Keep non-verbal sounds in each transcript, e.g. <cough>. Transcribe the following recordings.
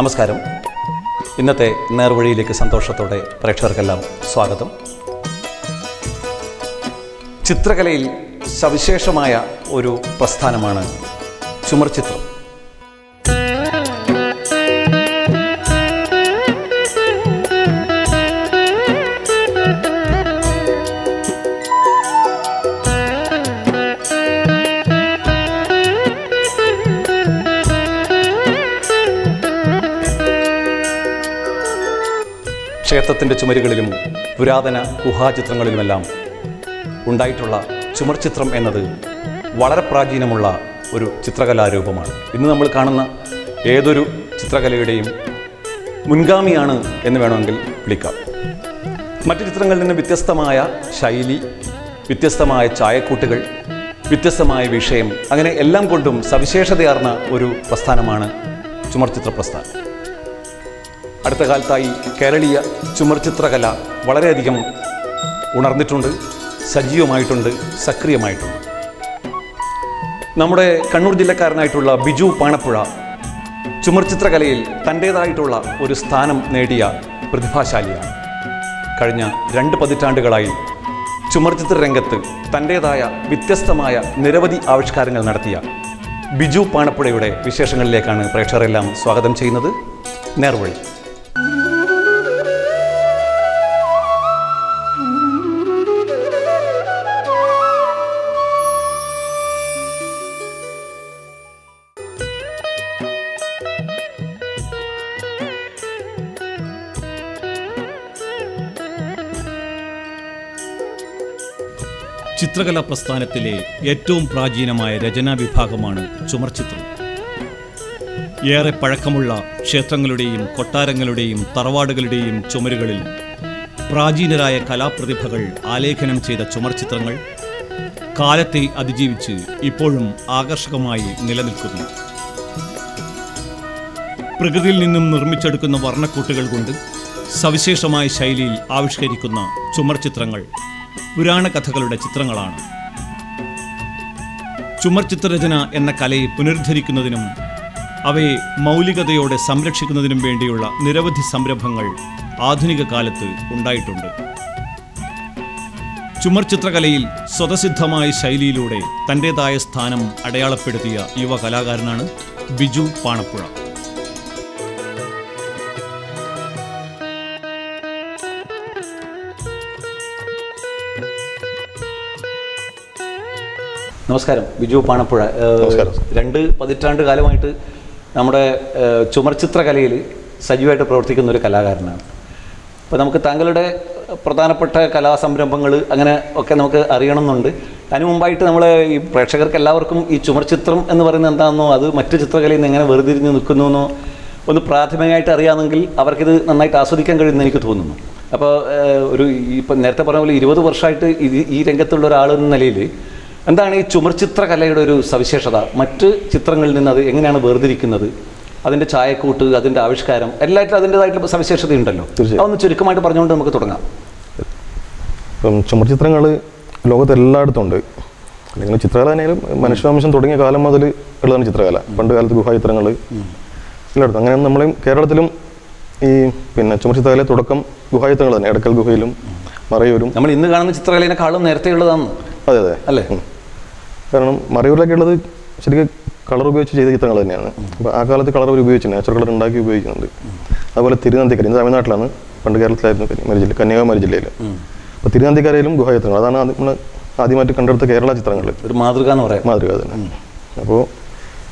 നമസ്കാരം. ഇന്നത്തെ നേർവഴിയിലേക്ക് സന്തോഷത്തോടെ പ്രേക്ഷകർക്കെല്ലാം സ്വാഗതം. ചിത്രകലയിൽ സവിശേഷമായ ഒരു പ്രസ്ഥാനമാണ് ചുമർ ക്ഷേത്രത്തിന്റെ ചുമരുകളിലും പുരാതന ഗുഹാചിത്രങ്ങളിലുമെല്ലാം ഉണ്ടായിട്ടുള്ള ചുമർ ചിത്രം എന്നത് വളരെ പ്രാചീനമുള്ള ഒരു ചിത്രകലാരൂപമാണ്. ഇന്ന് നമ്മൾ കാണുന്ന ഏതൊരു ചിത്രകലയുടെയും മുൻഗാമിയാണ് എന്ന് വേണമെങ്കിൽ വിളിക്കാം. മറ്റു ചിത്രങ്ങളിൽ നിന്ന് വ്യത്യസ്തമായ ശൈലി വ്യത്യസ്തമായ ചായക്കൂട്ടുകൾ വ്യത്യസ്തമായ വിഷയം അങ്ങനെ എല്ലാം കൊണ്ടും സവിശേഷതയാർന്ന ഒരു പ്രസ്ഥാനമാണ് ചുമർ ചിത്ര പ്രസ്ഥാനം അടുത്ത കാലത്തായി കേരളീയ ചുമർചിത്രകല വളരെയധികം ഉണർന്നിട്ടുണ്ട് സജീവമായിട്ടുണ്ട് സക്രിയമായിട്ടുണ്ട്. നമ്മുടെ കണ്ണൂർ ജില്ലക്കാരനായിട്ടുള്ള ബിജു പാണപ്പുഴ ചുമർചിത്രകലയിൽ തന്റേതായിട്ടുള്ള ഒരു സ്ഥാനം നേടിയ പ്രതിഭാശാലിയാണ്. കഴിഞ്ഞ രണ്ട് പതിറ്റാണ്ടുകളായി ചുമർചിത്ര രംഗത്ത് തന്റേതായ വ്യത്യസ്തമായ നിരവധി ആവിഷ്കാരങ്ങൾ നടത്തിയ ബിജു പാണപ്പുഴയുടെ വിശേഷങ്ങളിലേക്കാണ് പ്രേക്ഷകരെല്ലാം സ്വാഗതം ചെയ്യുന്നത്. നേർവഴി. ചിത്രകലാ പ്രസ്ഥാനത്തിലെ ഏറ്റവും പ്രാചീനമായ രചനാ വിഭാഗമാണ് ചുമർ ചിത്രം. ഏറെ പഴക്കമുള്ള ക്ഷേത്രങ്ങളുടെയും കൊട്ടാരങ്ങളുടെയും തറവാടുകളുടെയും ചുമരുകളിൽ പ്രാചീനരായ കലാപ്രതിഭകൾ ആലേഖനം ചെയ്ത ചുമർചിത്രങ്ങൾ കാലത്തെ അതിജീവിച്ച് ഇപ്പോഴും ആകർഷകമായി നിലനിൽക്കുന്നു. പ്രകൃതിയിൽ നിന്നും നിർമ്മിച്ചെടുക്കുന്ന വർണക്കൂട്ടുകൾ കൊണ്ട് സവിശേഷമായ ശൈലിയിൽ ആവിഷ്കരിക്കുന്ന ചുമർ ചിത്രങ്ങൾ പുരാണ കഥകളുടെ ചിത്രങ്ങളാണ്. ചുമർ ചിത്രരചന എന്ന കലയെ പുനരുദ്ധരിക്കുന്നതിനും അവയെ മൗലികതയോടെ സംരക്ഷിക്കുന്നതിനും വേണ്ടിയുള്ള നിരവധി സംരംഭങ്ങൾ ആധുനിക കാലത്ത് ഉണ്ടായിട്ടുണ്ട്. ചുമർ ചിത്രകലയിൽ സ്വതസിദ്ധമായ ശൈലിയിലൂടെ തന്റെതായ സ്ഥാനം അടയാളപ്പെടുത്തിയ യുവ കലാകാരനാണ് ബിജു പാണപ്പുഴ. നമസ്കാരം. ബിജു പാണപ്പുഴ. രണ്ട് പതിറ്റാണ്ട് കാലമായിട്ട് നമ്മുടെ ചുമർചിത്രകലയിൽ ചുമർ ചിത്രകലയിൽ സജീവമായിട്ട് പ്രവർത്തിക്കുന്ന ഒരു കലാകാരനാണ്. അപ്പോൾ നമുക്ക് താങ്കളുടെ പ്രധാനപ്പെട്ട കലാസംരംഭങ്ങൾ അങ്ങനെ ഒക്കെ നമുക്ക് അറിയണമെന്നുണ്ട്. അതിനു മുമ്പായിട്ട് നമ്മൾ ഈ പ്രേക്ഷകർക്ക് എല്ലാവർക്കും ഈ ചുമർചിത്രം എന്ന് പറയുന്നത് എന്താണെന്നോ അത് മറ്റു ചിത്രകലയിൽ നിന്ന് എങ്ങനെ വേർതിരിഞ്ഞ് നിൽക്കുന്നു എന്നോ ഒന്ന് പ്രാഥമികമായിട്ട് അറിയാമെങ്കിൽ അവർക്കിത് നന്നായിട്ട് ആസ്വദിക്കാൻ കഴിയുമെന്ന് എനിക്ക് തോന്നുന്നു. അപ്പോൾ ഒരു ഇപ്പം നേരത്തെ പറഞ്ഞ പോലെ ഇരുപത് വർഷമായിട്ട് ഈ രംഗത്തുള്ള ഒരാൾ എന്ന നിലയിൽ എന്താണ് ഈ ചുമർ ചിത്രകലയുടെ ഒരു സവിശേഷത? മറ്റ് ചിത്രങ്ങളിൽ നിന്ന് അത് എങ്ങനെയാണ് വേർതിരിക്കുന്നത്? അതിന്റെ ചായക്കൂട്ട് അതിന്റെ ആവിഷ്കാരം എല്ലാറ്റിലും അതിന്റെതായിട്ടുള്ള സവിശേഷതയുണ്ടല്ലോ. അതൊന്ന് ചുരുക്കമായിട്ട് പറഞ്ഞുകൊണ്ട് നമുക്ക് തുടങ്ങാം. ഇപ്പം ചുമർ ചിത്രങ്ങൾ ലോകത്ത് എല്ലായിടത്തും ഉണ്ട്. അല്ലെങ്കിൽ ചിത്രകല തന്നെയാലും മനുഷ്യവംശം തുടങ്ങിയ കാലം മുതൽ ഉള്ളതാണ് ചിത്രകല. പണ്ട് കാലത്ത് ഗുഹാചിത്രങ്ങൾ എല്ലായിടത്തും. അങ്ങനെ നമ്മളെയും കേരളത്തിലും ഈ പിന്നെ ചുമർ ചിത്രകല തുടക്കം ഗുഹാചിത്രങ്ങൾ തന്നെ. എടക്കൽ ഗുഹയിലും മറയൂരും. നമ്മൾ ഇന്ന് കാണുന്ന ചിത്രകലേനെക്കാളും നേരത്തെ ഉള്ളതാണ് അതെ അതെ. അല്ലേ. കാരണം മറയൂരിലൊക്കെ ഉള്ളത് ശരിക്കും കളർ ഉപയോഗിച്ച് ചെയ്ത ചിത്രങ്ങൾ തന്നെയാണ്. അപ്പോൾ ആ കാലത്ത് കളർ ഉപയോഗിച്ച് നാച്ചുറൽ കളർ ഉണ്ടാക്കി ഉപയോഗിക്കുന്നുണ്ട്. അതുപോലെ തിരുനന്തിക്കര തമിഴ്നാട്ടിലാണ്. പണ്ട് കേരളത്തിലായിരുന്നു കന്യാകുമാരി ജില്ല കന്യാകുമാരി ജില്ലയിൽ അപ്പോൾ തിരുനന്തിക്കരയിലും ഗുഹാചിത്രങ്ങൾ അതാണ് നമ്മൾ ആദ്യമായിട്ട് കണ്ടെടുത്ത കേരള ചിത്രങ്ങൾ. ഒരു മാതൃക എന്ന് പറയാം. മാതൃക തന്നെ. അപ്പോൾ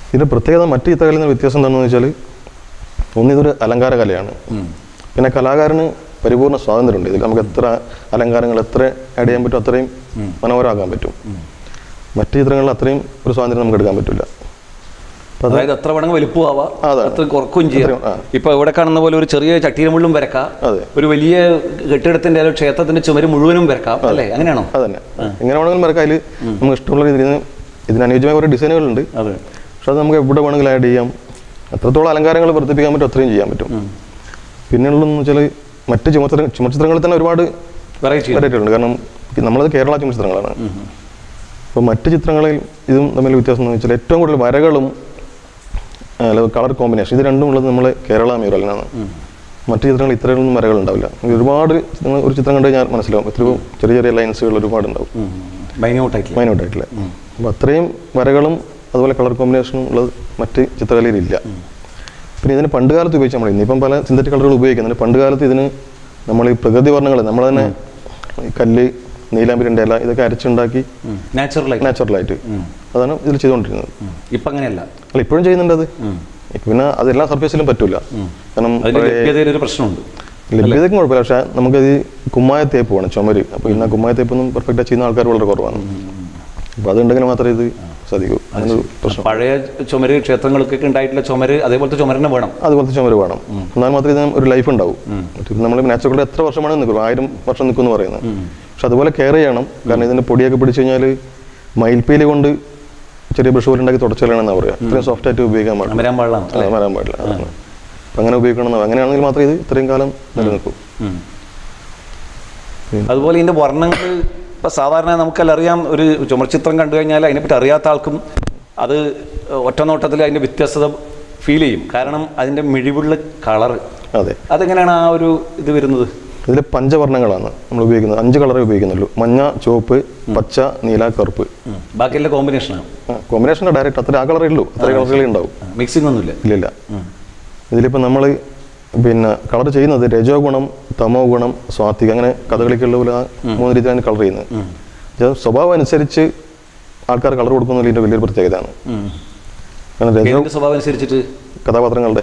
ഇതിന്റെ പ്രത്യേകത മറ്റു ചിത്രകളിൽ നിന്ന് വ്യത്യാസം എന്താണെന്ന് വെച്ചാൽ ഒന്ന് ഇതൊരു അലങ്കാര കലയാണ്. പിന്നെ കലാകാരന് പരിപൂർണ സ്വാതന്ത്ര്യമുണ്ട്. ഇതിൽ നമുക്ക് എത്ര അലങ്കാരങ്ങൾ എത്ര ആഡ് ചെയ്യാൻ പറ്റും അത്രയും മനോഹരമാക്കാൻ പറ്റും. മറ്റ് ചിത്രങ്ങളിൽ അത്രയും ഒരു സ്വാതന്ത്ര്യം നമുക്ക് എടുക്കാൻ പറ്റില്ല അതായത് എത്ര വേണമെങ്കിൽ വലുപ്പമാവാം. അത്ര കുറക്കുകയും ചെയ്യാം. ഇപ്പൊ ഇവിടെ കാണുന്ന പോലെ ഒരു ചെറിയ ചട്ടീരമുള്ളും വരക്കാം. ഒരു വലിയ കെട്ടിടത്തിന്റെ അല്ലെങ്കിൽ ക്ഷേത്രത്തിന്റെ ചുമര് മുഴുവനും വരക്കാം. അല്ലേ? അങ്ങനെയാണോ? അതന്നെ. എങ്ങനെ വേണമെങ്കിലും വരക്കാം. അതിൽ നമുക്ക് ഇഷ്ടമുള്ള രീതിയിൽ ഇതിന് അനുയോജ്യമായ കുറേ ഡിസൈനുകളുണ്ട്. പക്ഷെ അത് നമുക്ക് എവിടെ വേണമെങ്കിലും ആഡ് ചെയ്യാം. എത്രത്തോളം അലങ്കാരങ്ങൾ വർദ്ധിപ്പിക്കാൻ പറ്റും അത്രയും ചെയ്യാൻ പറ്റും. പിന്നെയുള്ളതെന്ന് വെച്ചാൽ മറ്റ് ചുമച്ചിത്ര ചുമച്ചിത്രങ്ങളിൽ തന്നെ ഒരുപാട് വെറൈറ്റി വെറൈറ്റി ഉണ്ട്. കാരണം നമ്മളത് കേരള ചുമച്ചിത്രങ്ങളാണ് അപ്പോൾ മറ്റ് ചിത്രങ്ങളിൽ ഇതും തമ്മിൽ വ്യത്യാസം എന്ന് വെച്ചാൽ ഏറ്റവും കൂടുതൽ വരകളും കളർ കോമ്പിനേഷൻ ഇത് രണ്ടും ഉള്ളത് നമ്മൾ കേരള മ്യൂറലിനാണ്. മറ്റു ചിത്രങ്ങൾ ഇത്രയൊന്നും വരകൾ ഉണ്ടാവില്ല. ഒരുപാട് നിങ്ങൾ ഒരു ചിത്രം കണ്ടു കഴിഞ്ഞാൽ മനസ്സിലാവും. എത്രയോ ചെറിയ ചെറിയ ലൈൻസുകൾ ഒരുപാട് ഉണ്ടാവും. മൈനോട്ടായിട്ടില്ല അപ്പോൾ അത്രയും വരകളും അതുപോലെ കളർ കോമ്പിനേഷനും ഉള്ളത് മറ്റ് ചിത്രകലയിലില്ല പിന്നെ ഇതിന് പണ്ട് കാലത്ത് ഉപയോഗിച്ചാൽ നമ്മൾ ഇന്നിപ്പം പല സിന്തറ്റിക് കളറുകൾ ഉപയോഗിക്കുന്നുണ്ട്. പണ്ട് കാലത്ത് ഇതിന് നമ്മൾ ഈ പ്രകൃതി വർണങ്ങൾ നമ്മൾ തന്നെ കല്ല് നീലാമ്പരിന്റെ ഇല ഇതൊക്കെ അരച്ചുണ്ടാക്കി നാച്ചുറലായി നാച്ചുറലായിട്ട് അതാണ് ഇതിൽ ചെയ്തുകൊണ്ടിരുന്നത്. ഇപ്പം അങ്ങനെയല്ല. അല്ല ഇപ്പോഴും ചെയ്യുന്നുണ്ട് അത്. പിന്നെ അതെല്ലാ സർഫേസിലും പറ്റൂല. കാരണം ഒരു പ്രശ്നമുണ്ട്. ലഭ്യതയ്ക്കും കുഴപ്പമില്ല. പക്ഷേ നമുക്കത് കുമ്മായ തേപ്പ് വേണം ചുമര്. അപ്പോൾ ഇന്ന കുമ്മായ തേപ്പ് ഒന്നും പെർഫെക്റ്റ് ചെയ്യുന്ന ആൾക്കാർ വളരെ കുറവാണ്. അപ്പോൾ അതുണ്ടെങ്കിൽ മാത്രമേ ഇത് സാധിക്കൂ. അങ്ങനെ പ്രശ്നം. പഴയ ചുമര് ക്ഷേത്രങ്ങൾക്കൊക്കെ ഉണ്ടായിട്ടുള്ള ചുമര് അതേപോലത്തെ ചുമരനെ വേണം. അതുപോലത്തെ ചുമര് വേണം. എന്നാൽ മാത്രമേ ഇതിന് ഒരു ലൈഫ് ഉണ്ടാവും. നമ്മൾ നാച്ചുറൽ എത്ര വർഷമാണ് നിൽക്കുള്ളൂ ആയിരം വർഷം നിൽക്കും എന്ന് പറയുന്നത് പക്ഷെ അതുപോലെ കെയർ ചെയ്യണം. കാരണം ഇതിന്റെ പൊടിയൊക്കെ പിടിച്ചു കഴിഞ്ഞാൽ മയിൽപ്പീലി കൊണ്ട് ചെറിയ ബ്രഷ് പോലെ ഉണ്ടാക്കി തുടച്ചാലാണെന്ന് പറയുക ഇത്രയും സോഫ്റ്റ് ആയിട്ട് ഉപയോഗിക്കാൻ പാടില്ല. വരാൻ പാടില്ല. വരാൻ അങ്ങനെ ഉപയോഗിക്കണം അങ്ങനെയാണെങ്കിൽ മാത്രമേ ഇത് ഇത്രയും കാലം നിലനിൽക്കൂ. അതുപോലെ ഇതിന്റെ വർണങ്ങൾ ഇപ്പം സാധാരണ നമുക്കെല്ലാം അറിയാം. ഒരു ചുമർചിത്രം കണ്ടു കഴിഞ്ഞാൽ അതിനെപ്പറ്റി അറിയാത്ത ആൾക്കും അത് ഒറ്റ നോട്ടത്തിൽ അതിന്റെ വ്യത്യസ്തത ഫീൽ ചെയ്യും. കാരണം അതിന്റെ മിഴിവുള്ള കളർ അതെ. അതെങ്ങനെയാണ് ആ ഒരു ഇത് വരുന്നത്? ഇതിൽ പഞ്ചവർണങ്ങളാണ് നമ്മൾ ഉപയോഗിക്കുന്നത്. അഞ്ച് കളറേ ഉപയോഗിക്കുന്നുള്ളൂ. മഞ്ഞ ചുവപ്പ് പച്ച നീല കറുപ്പ്. ബാക്കിയുള്ള കോമ്പിനേഷനാണ്. Combination direct. അത്ര ആ കളറേ ഉള്ളൂ. അത്ര കളറുകളേ ഉണ്ടാവും. മിക്സിംഗ് ഒന്നുമില്ല ഇല്ലില്ല ഇതിലിപ്പോൾ നമ്മൾ പിന്നെ കളർ ചെയ്യുന്നത് രജോ ഗുണം തമോ ഗുണം സ്വാത്തിക അങ്ങനെ കഥകളിക്കുള്ള പോലെ മൂന്ന് രീതിയിലാണ് കളർ ചെയ്യുന്നത്. സ്വഭാവം അനുസരിച്ച് ആൾക്കാർ കളർ കൊടുക്കുന്നതിന്റെ വലിയൊരു പ്രത്യേകതയാണ്. കാരണം രജോ സ്വഭാവം അനുസരിച്ചിട്ട് കഥാപാത്രങ്ങളുടെ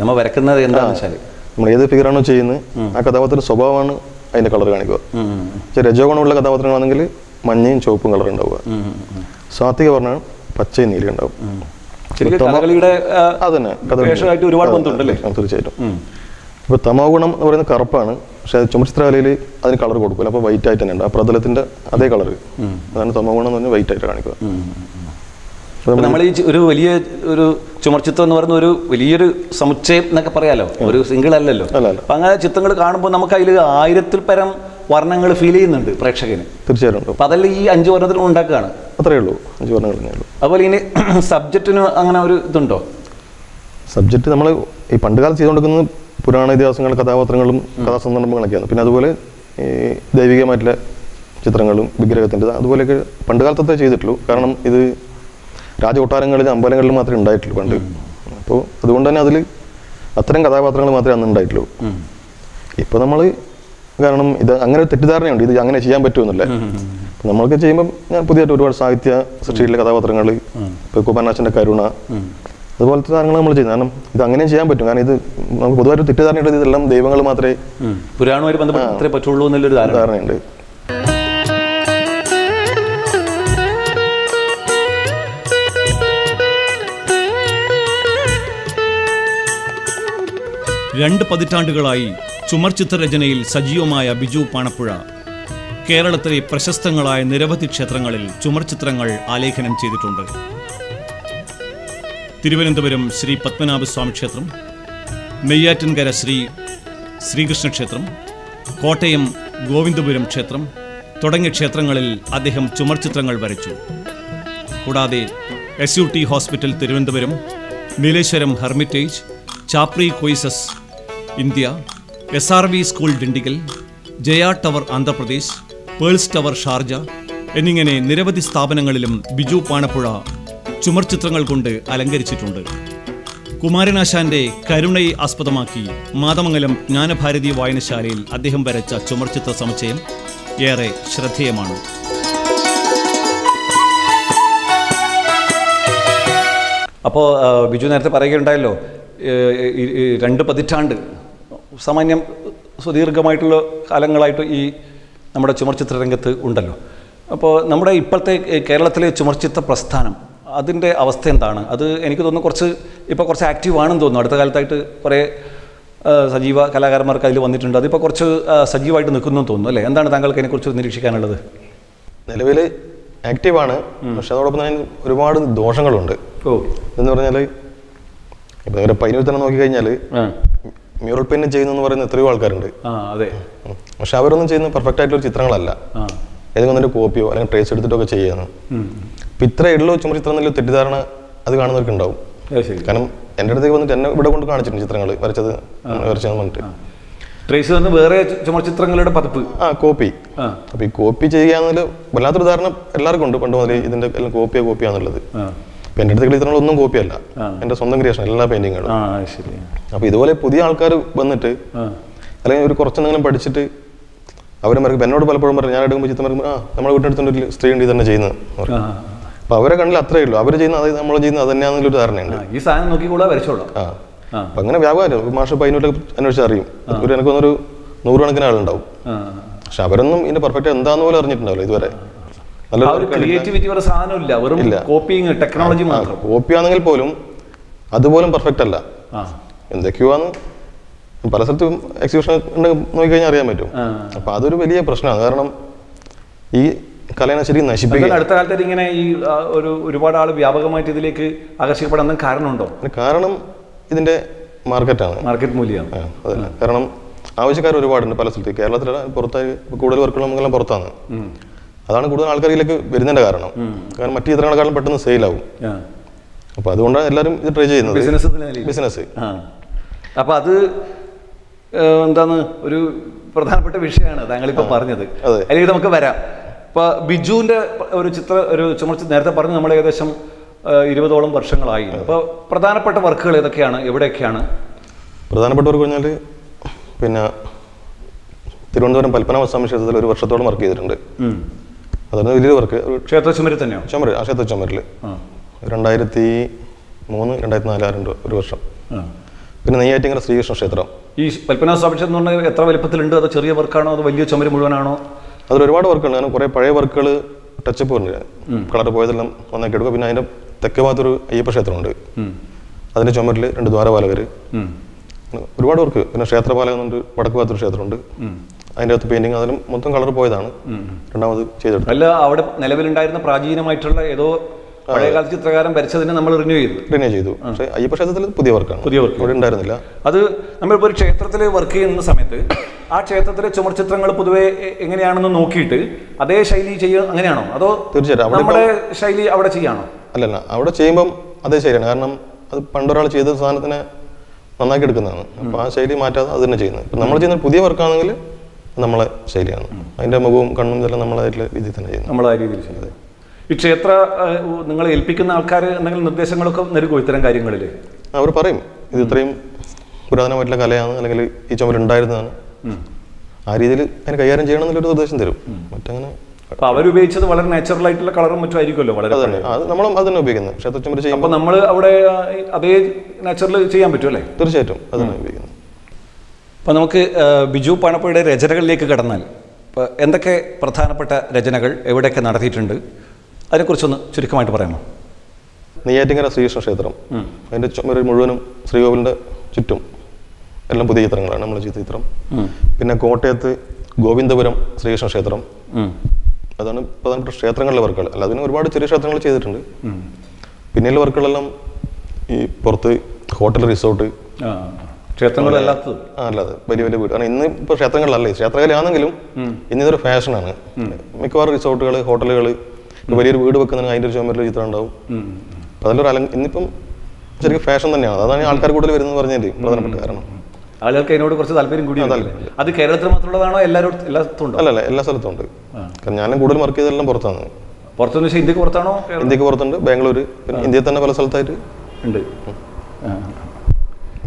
നമ്മൾ വരക്കുന്നത് എന്താണെന്ന് വെച്ചാൽ നമ്മൾ ഏത് ഫിഗറാണോ ചെയ്യുന്നത് ആ കഥാപാത്രത്തിന്റെ സ്വഭാവമാണ് അതിന്റെ കളർ കാണിക്കുക. പക്ഷേ രജോ ഗുണമുള്ള കഥാപാത്രങ്ങളാണെങ്കിൽ മഞ്ഞയും ചുവപ്പും കളർ ഉണ്ടാവുക. സാത്വിക പറഞ്ഞാൽ പച്ചയും നീലയും ഉണ്ടാവും. അതന്നെ തീർച്ചയായിട്ടും. ഇപ്പൊ തമോ ഗുണം എന്ന് പറയുന്നത് കറുപ്പാണ് പക്ഷെ ചുമചിത്രകലയിൽ അതിന് കളർ കൊടുക്കില്ല. അപ്പൊ വൈറ്റ് ആയിട്ട് തന്നെ ഉണ്ട്. ആ പ്രതലത്തിന്റെ അതേ കളർ അതാണ് തമോ ഗുണം എന്ന് പറഞ്ഞാൽ വൈറ്റ് ആയിട്ട് കാണിക്കുക. നമ്മൾ ഈ ഒരു വലിയ ഒരു ചുമർചിത്രം എന്ന് പറയുന്ന ഒരു വലിയൊരു സമുച്ചയം എന്നൊക്കെ പറയാലോ? ഒരു സിംഗിൾ അല്ലല്ലോ? അല്ല, അല്ല. അപ്പൊ അങ്ങനെ ചിത്രങ്ങൾ കാണുമ്പോൾ നമുക്ക് അതിൽ ആയിരത്തിൽ പരം വർണങ്ങൾ ഫീൽ ചെയ്യുന്നുണ്ട് പ്രേക്ഷകന്. തീർച്ചയായിട്ടും അപ്പൊ അതെല്ലാം ഈ അഞ്ച് വർണത്തിൽ ഉണ്ടാക്കുകയാണ്? അത്രേ ഉള്ളൂ. അഞ്ച് വർണങ്ങൾ അതുപോലെ ഇനി <clears throat> സബ്ജക്റ്റിന് അങ്ങനെ ഒരു ഇതുണ്ടോ? സബ്ജക്റ്റ് നമ്മൾ ഈ പണ്ട് കാലത്ത് ചെയ്തുകൊണ്ടിരിക്കുന്നത് പുരാണ ഇതിഹാസങ്ങൾ കഥാപാത്രങ്ങളും കഥാസന്ദർഭങ്ങളൊക്കെയാണ്. പിന്നെ അതുപോലെ ഈ ദൈവികമായിട്ടുള്ള ചിത്രങ്ങളും വിഗ്രഹത്തിന്റെ അതുപോലെയൊക്കെ പണ്ട് കാലത്തത്തെ ചെയ്തിട്ടുള്ളൂ. കാരണം ഇത് രാജകൊട്ടാരങ്ങളിൽ അമ്പലങ്ങളിൽ മാത്രമേ ഉണ്ടായിട്ടുള്ളൂ പണ്ട്. അപ്പോൾ അതുകൊണ്ട് തന്നെ അതിൽ അത്തരം കഥാപാത്രങ്ങൾ മാത്രമേ അന്ന് ഉണ്ടായിട്ടുള്ളൂ. ഇപ്പോൾ നമ്മൾ കാരണം ഇത് അങ്ങനെ ഒരു തെറ്റിദ്ധാരണയുണ്ട്. ഇത് അങ്ങനെ ചെയ്യാൻ പറ്റുമെന്നല്ലേ അപ്പോൾ നമ്മൾക്ക് ചെയ്യുമ്പോൾ ഞാൻ പുതിയതായിട്ട് ഒരുപാട് സാഹിത്യ സൃഷ്ടിയിലെ കഥാപാത്രങ്ങൾ ഇപ്പോൾ കുമാരനാശന്റെ കരുണ അതുപോലത്തെ താരങ്ങൾ നമ്മൾ ചെയ്യുന്നത്. കാരണം ഇത് അങ്ങനെയും ചെയ്യാൻ പറ്റും. കാരണം ഇത് നമുക്ക് പൊതുവായിട്ട് തെറ്റിദ്ധാരണയുടെ ഇതെല്ലാം ദൈവങ്ങൾ മാത്രമേ പുരാണവുമായി ബന്ധപ്പെട്ട് പറ്റുള്ളൂ എന്നുള്ളൊരു ധാരണയുണ്ട്. രണ്ട് പതിറ്റാണ്ടുകളായി ചുമർചിത്രരചനയിൽ സജീവമായ ബിജു പാണപ്പുഴ. കേരളത്തിലെ പ്രശസ്തങ്ങളായ നിരവധി ക്ഷേത്രങ്ങളിൽ ചുമർചിത്രങ്ങൾ ആലേഖനം ചെയ്തിട്ടുണ്ട്. തിരുവനന്തപുരം ശ്രീ പത്മനാഭസ്വാമി ക്ഷേത്രം നെയ്യാറ്റിൻകര ശ്രീ ശ്രീകൃഷ്ണ ക്ഷേത്രം കോട്ടയം ഗോവിന്ദപുരം ക്ഷേത്രം തുടങ്ങിയ ക്ഷേത്രങ്ങളിൽ അദ്ദേഹം ചുമർചിത്രങ്ങൾ വരച്ചു. കൂടാതെ S U T hospital Thiruvananthapuram Nileshwaram hermitage ചാപ്രി കൊയ്സസ് India S R V school Dindigul Jaya tower Andhra Pradesh pearls tower Sharjah എന്നിങ്ങനെ നിരവധി സ്ഥാപനങ്ങളിലും ബിജു പാണപ്പുഴ ചുമർചിത്രങ്ങൾ കൊണ്ട് അലങ്കരിച്ചിട്ടുണ്ട്. കുമാരനാശാന്റെ കരുണയെ ആസ്പദമാക്കി മാതമംഗലം ജ്ഞാനഭാരതി വായനശാലയിൽ അദ്ദേഹം വരച്ച ചുമർചിത്ര സമുച്ചയം ഏറെ ശ്രദ്ധേയമാണ്. അപ്പോൾ ബിജു നേരത്തെ പറയുകയുണ്ടായല്ലോ രണ്ട് പതിറ്റാണ്ട് സാമാന്യം സുദീർഘമായിട്ടുള്ള കാലങ്ങളായിട്ട് ഈ നമ്മുടെ ചുമർചിത്ര രംഗത്ത് ഉണ്ടല്ലോ. അപ്പോൾ നമ്മുടെ ഇപ്പോഴത്തെ കേരളത്തിലെ ചുമർചിത്ര പ്രസ്ഥാനം അതിന്റെ അവസ്ഥ എന്താണ്? അത് എനിക്ക് തോന്നുന്നു കുറച്ച് ഇപ്പോൾ കുറച്ച് ആക്റ്റീവ് ആണെന്ന് തോന്നുന്നു. അടുത്ത കാലത്തായിട്ട് കുറേ സജീവ കലാകാരന്മാർക്ക് അതിൽ വന്നിട്ടുണ്ട്. അതിപ്പോൾ കുറച്ച് സജീവമായിട്ട് നിൽക്കുന്നു തോന്നുന്നു അല്ലേ? എന്താണ് താങ്കൾക്ക് അതിനെക്കുറിച്ച് നിരീക്ഷിക്കാനുള്ളത്? നിലവിൽ ആക്റ്റീവാണ് പക്ഷെ അതോടൊപ്പം തന്നെ ഒരുപാട് ദോഷങ്ങളുണ്ട്. ഓ. എന്ന് പറഞ്ഞാൽ ഇപ്പം നേരെ പൈനൂർ തന്നെ നോക്കിക്കഴിഞ്ഞാൽ മ്യൂറൽ പെയിന്റ് ചെയ്യുന്നു പറയുന്ന എത്രയോ ആൾക്കാരുണ്ട്. അതെ. പക്ഷെ അവരൊന്നും ചെയ്യുന്ന പെർഫെക്റ്റ് ആയിട്ടുള്ള ചിത്രങ്ങളല്ല. ഏതെങ്കിലും ഒന്നിന്റെ കോപ്പിയോ അല്ലെങ്കിൽ ട്രേസ് എടുത്തിട്ടോ ഒക്കെ ചെയ്യുന്നത് ഇത്ര ഇപ്പം ചുമ ഉള്ളൂ ചുമർ ചിത്രം എന്നുള്ള തെറ്റിദ്ധാരണ അത് കാണുന്നവർക്ക് ഉണ്ടാവും. കാരണം എന്റെ അടുത്തേക്ക് വന്നിട്ട് എന്നെ ഇവിടെ കൊണ്ട് കാണിച്ചിട്ടുണ്ട് ചിത്രങ്ങൾ വരച്ചത് വരച്ചതെന്ന് പറഞ്ഞിട്ട്. ട്രേസ് തന്നെ വേറെ ചുമർചിത്രങ്ങളുടെ പതിപ്പ്. ആ കോപ്പി ആ. ഈ കോപ്പി ചെയ്യാന്നുള്ള വല്ലാത്തൊരു ധാരണ എല്ലാവർക്കും ഉണ്ട്. പണ്ട് മുതലേ ഇതിന്റെ കോപ്പിയാ കോപ്പിയാന്നുള്ളത് അപ്പം അടുത്ത് അടുത്തേക്ക് ഒന്നും കോപ്പിയല്ല എന്റെ എന്റെ സ്വന്തം ക്രിയേഷൻ എല്ലാ പെയിന്റിങ്ങുകളും അപ്പൊ അപ്പോൾ ഇതുപോലെ പുതിയ ആൾക്കാർ വന്നിട്ട് അല്ലെങ്കിൽ ഒരു കുറച്ചെന്തെങ്കിലും പഠിച്ചിട്ട് അവർ മറക്കും. എന്നോട് പലപ്പോഴും പറയും ഞാൻ എടുക്കുമ്പോൾ ചിത്രം മറക്കും. ആ നമ്മുടെ വീട്ടിനടുത്തുണ്ട് ഒരു സ്ത്രീ ഉണ്ട് തന്നെ ചെയ്യുന്നത്. അപ്പൊ അപ്പോൾ അവരെ കണ്ടിൽ അത്രേ ഉള്ളൂ. അവർ ചെയ്യുന്ന അത് നമ്മൾ ചെയ്യുന്ന അത് തന്നെയാണെന്നുള്ളൊരു ധാരണയുണ്ട്. ഈ സാധനം നോക്കിക്കൂടാ വരച്ചോളാം. ആ. അപ്പം അങ്ങനെ വ്യാപാരം മാഷ് ഇപ്പോൾ അതിനോട്ട് അന്വേഷിച്ച് അറിയും. ഒരു എനിക്ക് തോന്നുന്നൊരു നൂറുകണക്കിന് ആളുണ്ടാവും. പക്ഷെ അവരൊന്നും ഇതിന്റെ പെർഫെക്റ്റ് എന്താന്ന് പോലും അറിഞ്ഞിട്ടുണ്ടാവില്ല ഇതുവരെ. ക്രിയേറ്റിവിറ്റി ഒരു സാധനമില്ല. വെറും. കോപ്പിങ് ടെക്നോളജി മാത്രം. കോപ്പി ആണെങ്കിൽ പോലും അതുപോലും പെർഫെക്റ്റ് അല്ല. എന്തൊക്കെയാന്ന് പല സ്ഥലത്തും എക്സിബിഷൻ നോക്കിക്കഴിഞ്ഞാൽ അറിയാൻ പറ്റും. അപ്പൊ അതൊരു വലിയ പ്രശ്നമാണ്. കാരണം ഈ കലയെ ശരിക്കും നശിപ്പിക്കുക അടുത്ത കാലത്ത് ഇങ്ങനെ ഈ ഒരു ഒരുപാട് ആൾ വ്യാപകമായിട്ട് ഇതിലേക്ക് ആകർഷിക്കപ്പെടാൻ കാരണമുണ്ടോ? കാരണം ഇതിന്റെ മാർക്കറ്റാണ്. മാർക്കറ്റ് മൂല്യമാണ്. അതല്ല. കാരണം ആവശ്യക്കാർ ഒരുപാടുണ്ട് പല സ്ഥലത്ത്. കേരളത്തിലാണ് പുറത്തായി കൂടുതൽ വർക്കുകൾ നമുക്കെല്ലാം പുറത്താണ്. അതാണ് കൂടുതൽ ആൾക്കാരിലേക്ക് വരുന്നതിന്റെ കാരണം. കാരണം മറ്റു ചിത്രങ്ങളെക്കാളും പെട്ടെന്ന് സെയിലാവും. അപ്പൊ അതുകൊണ്ടാണ് എല്ലാവരും ഇത് ട്രൈ ചെയ്യുന്നത്. ബിസിനസ് ബിസിനസ് അപ്പൊ അത് എന്താന്ന് എന്താണ് ഒരു പ്രധാനപ്പെട്ട വിഷയമാണ് താങ്കളിപ്പോൾ പറഞ്ഞത്. അല്ലെങ്കിൽ നമുക്ക് വരാം. ഇപ്പൊ ബിജുവിന്റെ ഒരു ചിത്ര ഒരു ചുമർച്ച നേരത്തെ പറഞ്ഞു നമ്മൾ ഏകദേശം ഇരുപതോളം വർഷങ്ങളായി. അപ്പോൾ പ്രധാനപ്പെട്ട വർക്കുകൾ ഏതൊക്കെയാണ്? എവിടെയൊക്കെയാണ്? പ്രധാനപ്പെട്ട വർക്ക് പറഞ്ഞാൽ പിന്നെ തിരുവനന്തപുരം പൽപ്പനാമസ്വാമി ക്ഷേത്രത്തിൽ ഒരു വർഷത്തോളം വർക്ക് ചെയ്തിട്ടുണ്ട്. അതാണ് വലിയൊരു വർക്ക്. ക്ഷേത്ര ചുമരിൽ തന്നെയോ? ചുമര് ആ ക്ഷേത്ര ചുമരിൽ രണ്ടായിരത്തി മൂന്ന് രണ്ടായിരത്തി നാല് ആ രണ്ട് ഒരു വർഷം. പിന്നെ നെയ്യാറ്റിങ്കര ശ്രീകൃഷ്ണ ക്ഷേത്രം. ഈ ക്ഷേത്രം എന്ന് പറഞ്ഞാൽ എത്ര വലിപ്പത്തിലുണ്ട്? അതോ ചെറിയ വർക്കാണോ? അതോ വലിയ ചുമര് മുഴുവനാണോ? അതിൽ ഒരുപാട് വർക്കുണ്ട്. കാരണം കുറേ പഴയ വർക്കുകൾ ടച്ചപ്പ് ഉണ്ട്. കളർ പോയതെല്ലാം നന്നാക്കി എടുക്കുക പിന്നെ അതിന്റെ തെക്കേ ഭാഗത്തൊരു അയ്യപ്പ ക്ഷേത്രമുണ്ട്. അതിന്റെ ചുമരിൽ രണ്ട് ദ്വാരപാലകർ. ഒരുപാട് വർക്ക്. പിന്നെ ക്ഷേത്രപാലകം ഉണ്ട് വടക്ക് ഭാഗത്തൊരു ക്ഷേത്രമുണ്ട്. അതിന്റെ അകത്ത് പെയിന്റിങ് അതിലും മൊത്തം കളർ പോയതാണ്. രണ്ടാമത് ചെയ്തെടുത്തു. അല്ല അവിടെ നിലവിലുണ്ടായിരുന്ന പ്രാചീനമായിട്ടുള്ള ഏതോ പഴയകാല ചിത്രകാരം വരച്ചതിനെ നമ്മൾ റിന്യൂ ചെയ്തു. റിന്യൂ ചെയ്തു. പക്ഷേ അയ്യപ്പ ക്ഷേത്രത്തിൽ പുതിയ വർക്കാണ്. പുതിയ വർക്ക് ഇവിടെ ഉണ്ടായിരുന്നില്ല. അത് നമ്മളിപ്പോൾ ഒരു ക്ഷേത്രത്തിൽ വർക്ക് ചെയ്യുന്ന സമയത്ത് ആ ക്ഷേത്രത്തിലെ ചുമർ ചിത്രങ്ങൾ പൊതുവെ എങ്ങനെയാണെന്ന് നോക്കിയിട്ട് അതേ ശൈലി ചെയ്യുക അങ്ങനെയാണോ? അതോ തീർച്ചയായിട്ടും. നമ്മുടെ ശൈലി അവിടെ ചെയ്യാണോ? അല്ലല്ല അവിടെ ചെയ്യുമ്പം അതേ ശൈലിയാണ്. കാരണം അത് പണ്ടൊരാൾ ചെയ്ത സാധനത്തിനെ നന്നാക്കി എടുക്കുന്നതാണ്. അപ്പോൾ ആ ശൈലി മാറ്റാതെ അത് തന്നെ ചെയ്യുന്നത്. ഇപ്പം നമ്മൾ ചെയ്യുന്ന പുതിയ വർക്കാണെങ്കിൽ നമ്മളെ ശൈലിയാണ്. അതിന്റെ മുഖവും കണ്ണും ഇതെല്ലാം നമ്മളായിട്ടുള്ള രീതിയിൽ തന്നെ ചെയ്യുന്നത് നമ്മളാ രീതിയിൽ ചെയ്യുന്നത്. ഈ ക്ഷേത്ര നിങ്ങൾ ഏൽപ്പിക്കുന്ന ആൾക്കാർ എന്തെങ്കിലും നിർദ്ദേശങ്ങളൊക്കെ നൽകുമോ ഇത്തരം കാര്യങ്ങളിൽ അവർ പറയും ഇത് ഇത്രയും പുരാതനമായിട്ടുള്ള കലയാണ് അല്ലെങ്കിൽ ഈ ചുമരുണ്ടായിരുന്നതാണ് ആ രീതിയിൽ അതിനെ കൈകാര്യം ചെയ്യണം എന്നുള്ളൊരു നിർദ്ദേശം തരും. മറ്റങ്ങനെ അവരുപയോഗിച്ചത് വളരെ നാച്ചുറൽ ആയിട്ടുള്ള കളറും മറ്റും ആയിരിക്കുമല്ലോ വളരെ നമ്മളും അത് തന്നെ ഉപയോഗിക്കുന്നത്. ക്ഷേത്ര ചുമര് അപ്പോൾ ചെയ്യുമ്പോൾ നമ്മൾ അവിടെ അതേ നാച്ചുറൽ ചെയ്യാൻ പറ്റുമല്ലേ തീർച്ചയായിട്ടും അത് തന്നെ ഉപയോഗിക്കുന്നത്. അപ്പോൾ നമുക്ക് ബിജു പാണപ്പയുടെ രചനകളിലേക്ക് കടന്നാൽ. ഇപ്പോൾ എന്തൊക്കെ പ്രധാനപ്പെട്ട രചനകൾ എവിടെയൊക്കെ നടത്തിയിട്ടുണ്ട്? അതിനെക്കുറിച്ചൊന്ന് ചുരുക്കമായിട്ട് പറയാമോ? നെയ്യാറ്റിങ്കര ശ്രീകൃഷ്ണ ക്ഷേത്രം. അതിന്റെ ചുമര് മുഴുവനും ശ്രീകോവിലിന്റെ ചുറ്റും എല്ലാം പുതിയ ചിത്രങ്ങളാണ് നമ്മൾ ചെയ്ത ചിത്രം. പിന്നെ കോട്ടയത്ത് ഗോവിന്ദപുരം ശ്രീകൃഷ്ണ ക്ഷേത്രം. അതാണ് പ്രധാനപ്പെട്ട ക്ഷേത്രങ്ങളിലെ വർക്കുകൾ. അല്ല അതിന് ഒരുപാട് ചെറിയ ക്ഷേത്രങ്ങൾ ചെയ്തിട്ടുണ്ട്. പിന്നെയുള്ള വർക്കുകളെല്ലാം ഈ പുറത്ത് ഹോട്ടൽ റിസോർട്ട് ക്ഷേത്രങ്ങളല്ലാത്തത്. അല്ലാതെ വലിയ വലിയ വീട്. കാരണം ഇന്ന് ഇപ്പോൾ ക്ഷേത്രങ്ങളിലല്ല ക്ഷേത്രകലയാണെങ്കിലും ഇന്ന് ഇതൊരു ഫാഷനാണ്. മിക്കവാറും റിസോർട്ടുകൾ ഹോട്ടലുകൾ വലിയൊരു വീട് വെക്കുന്നതിന് അതിന്റെ ഒരു ചുമരിൽ ചിത്രം ഉണ്ടാവും. അതിലൊരു അല ഇന്നിപ്പം ശരിക്കും ഫാഷൻ തന്നെയാണ്. അതാണ് ആൾക്കാർ കൂടുതൽ വരുന്നത് പറഞ്ഞതിന്റെ പ്രധാനപ്പെട്ട കാരണം. ആളുകൾക്ക് അതിനോട് കുറച്ച് താല്പര്യം കൂടി അത് കേരളത്തിൽ മാത്രമുള്ളതാണോ എല്ലാവരും എല്ലാ സ്ഥലത്തും ഉണ്ടോ? അല്ല എല്ലാ സ്ഥലത്തും ഉണ്ട്. കാരണം ഞാനും കൂടുതൽ വർക്ക് ചെയ്തെല്ലാം പുറത്താണ്. പുറത്തുനിന്ന് വെച്ചാൽ ഇന്ത്യയ്ക്ക് പുറത്താണോ ഇന്ത്യയ്ക്ക് പുറത്തുണ്ട് ബാംഗ്ലൂർ പിന്നെ ഇന്ത്യയിൽ തന്നെ പല സ്ഥലത്തായിട്ട് ഉണ്ട്.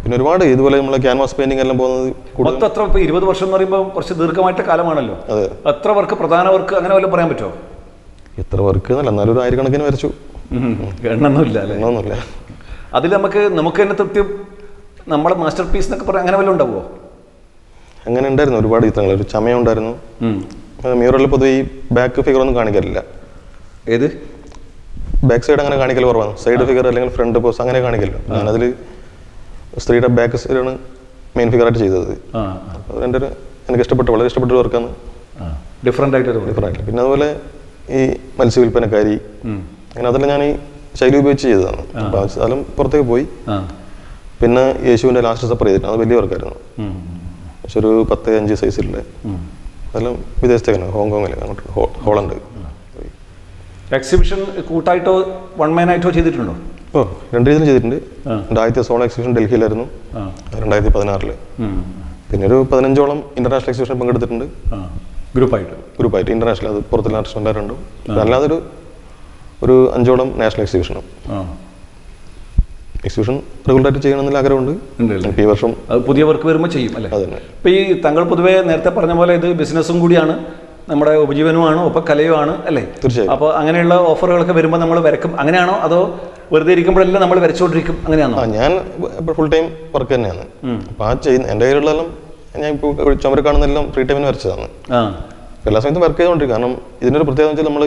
പിന്നെ ഒരുപാട് ഇതുപോലെ നമ്മൾ ക്യാൻവാസ് പെയിന്റിംഗ് എല്ലാം പോകുന്നത് അത്ര മൊത്തം എത്ര ഇപ്പോൾ ഇരുപത് വർഷം എന്ന് പറയുമ്പോൾ കുറച്ച് ദീർഘമായിട്ട് കാലമാണല്ലോ. അതെ. എത്ര വർക്ക് പ്രധാന വർക്ക് അങ്ങനെ വല്ലതും പറയാൻ പറ്റുമോ? എത്ര വർക്ക് എന്നല്ല എന്നാലും ഒരു ആയിരക്കണക്കിന് വരച്ചു. എണ്ണൊന്നുമില്ല അതിൽ നമുക്ക് നമുക്ക് തന്നെ തൃപ്തി നമ്മുടെ മാസ്റ്റർ പീസ് എന്നൊക്കെ പറയാം അങ്ങനെ വല്ലതും ഉണ്ടാവുമോ? അങ്ങനെ ഉണ്ടായിരുന്നു ഒരുപാട് ചിത്രങ്ങൾ. ഒരു ചമയം ഉണ്ടായിരുന്നു. മ്യൂറലിൽ പൊതുവെ ഈ ബാക്ക് ഫിഗർ ഒന്നും കാണിക്കാറില്ല. ഏത്? ബാക്ക് സൈഡ് അങ്ങനെ കാണിക്കൽ കുറവാണ്. സൈഡ് ഫിഗർ അല്ലെങ്കിൽ ഫ്രണ്ട് പോസ് അങ്ങനെ കാണിക്കല്ലോ ഞാനതിൽ സ്ത്രീയുടെ ബാക്ക് സൈഡാണ് മെയിൻ ഫിഗറായിട്ട് ചെയ്തത്. അത് എന്റെ ഒരു എനിക്ക് ഇഷ്ടപ്പെട്ട വളരെ ഇഷ്ടപ്പെട്ട ഒരു വർക്കാണ് ഡിഫറെന്റ് ആയിട്ടൊരു ഡിഫറെന്റ് ആയിട്ട് പിന്നെ അതുപോലെ ഈ മത്സ്യവില്പനക്കാരി അങ്ങനെ അതെല്ലാം ഞാൻ ഈ ശൈലി ഉപയോഗിച്ച് ചെയ്തതാണ്. അപ്പോൾ ആ സ്ഥലം പുറത്തേക്ക് പോയി. പിന്നെ യേശുവിന്റെ ലാസ്റ്റ് സപ്പർ ചെയ്തിട്ടുണ്ട് അത് വലിയ വർക്കായിരുന്നു പക്ഷെ ഒരു പത്ത് അഞ്ച് സൈസിലുള്ള അതെല്ലാം വിദേശത്തേക്കാണ് ഹോങ്കോങ്ങിൽ അങ്ങോട്ട് ഹോളണ്ട്. എക്സിബിഷൻ കൂട്ടായിട്ടോ വൺ മാൻ ആയിട്ടോ ചെയ്തിട്ടുണ്ടോ? ഓ രണ്ട് രീതിയിൽ ചെയ്തിട്ടുണ്ട്. രണ്ടായിരത്തി സോൺ എക്സിബിഷൻ ഡൽഹിയിലായിരുന്നു. രണ്ടായിരത്തി പതിനാറിൽ. പിന്നെ ഒരു പതിനഞ്ചോളം ഇന്റർനാഷണൽ എക്സിബിഷൻ പങ്കെടുത്തിട്ടുണ്ട്. ഗ്രൂപ്പായിട്ട്. ഗ്രൂപ്പായിട്ട് ഇന്റർനാഷണൽ അത് പുറത്തുള്ള ആർട്ടിസ്റ്റുണ്ടായിരുന്നു അല്ലാതെ ഒരു ഒരു അഞ്ചോളം നാഷണൽ എക്സിബിഷനും. എക്സിബിഷൻ റെഗുലറായിട്ട് ചെയ്യണമെന്നുള്ള ആഗ്രഹമുണ്ട്? ഈ വർഷം അത് പുതിയ വർക്ക് വരുമ്പോൾ ചെയ്യും അല്ലേ? അതെ ഇപ്പോൾ ഈ താങ്കൾ പൊതുവേ നേരത്തെ പറഞ്ഞ പോലെ ഇത് ബിസിനസ്സും കൂടിയാണ്. നമ്മുടെ ഉപജീവനവുമാണ് ഒപ്പം കലയുമാണ് അല്ലേ? തീർച്ചയായും. അപ്പോൾ അങ്ങനെയുള്ള ഓഫറുകളൊക്കെ വരുമ്പോൾ നമ്മൾ വരക്കും. അങ്ങനെയാണോ അതോ വെറുതെ ഇരിക്കുമ്പോഴെല്ലാം നമ്മൾ വരച്ചുകൊണ്ടിരിക്കും. അങ്ങനെയാണോ? ഞാൻ ഫുൾ ടൈം വർക്ക് തന്നെയാണ്. അപ്പൊ ആ ചെയ്യുന്ന എന്റെ കയ്യിലുള്ളതെല്ലാം ഞാൻ ഇപ്പോൾ ചുമര കാണുന്നതെല്ലാം ഫ്രീ ടൈമിന് വരച്ചതാണ്. എല്ലാ സമയത്തും വർക്ക് ചെയ്തുകൊണ്ടിരിക്കും. കാരണം ഇതിനൊരു പ്രത്യേകത വെച്ചാൽ നമ്മൾ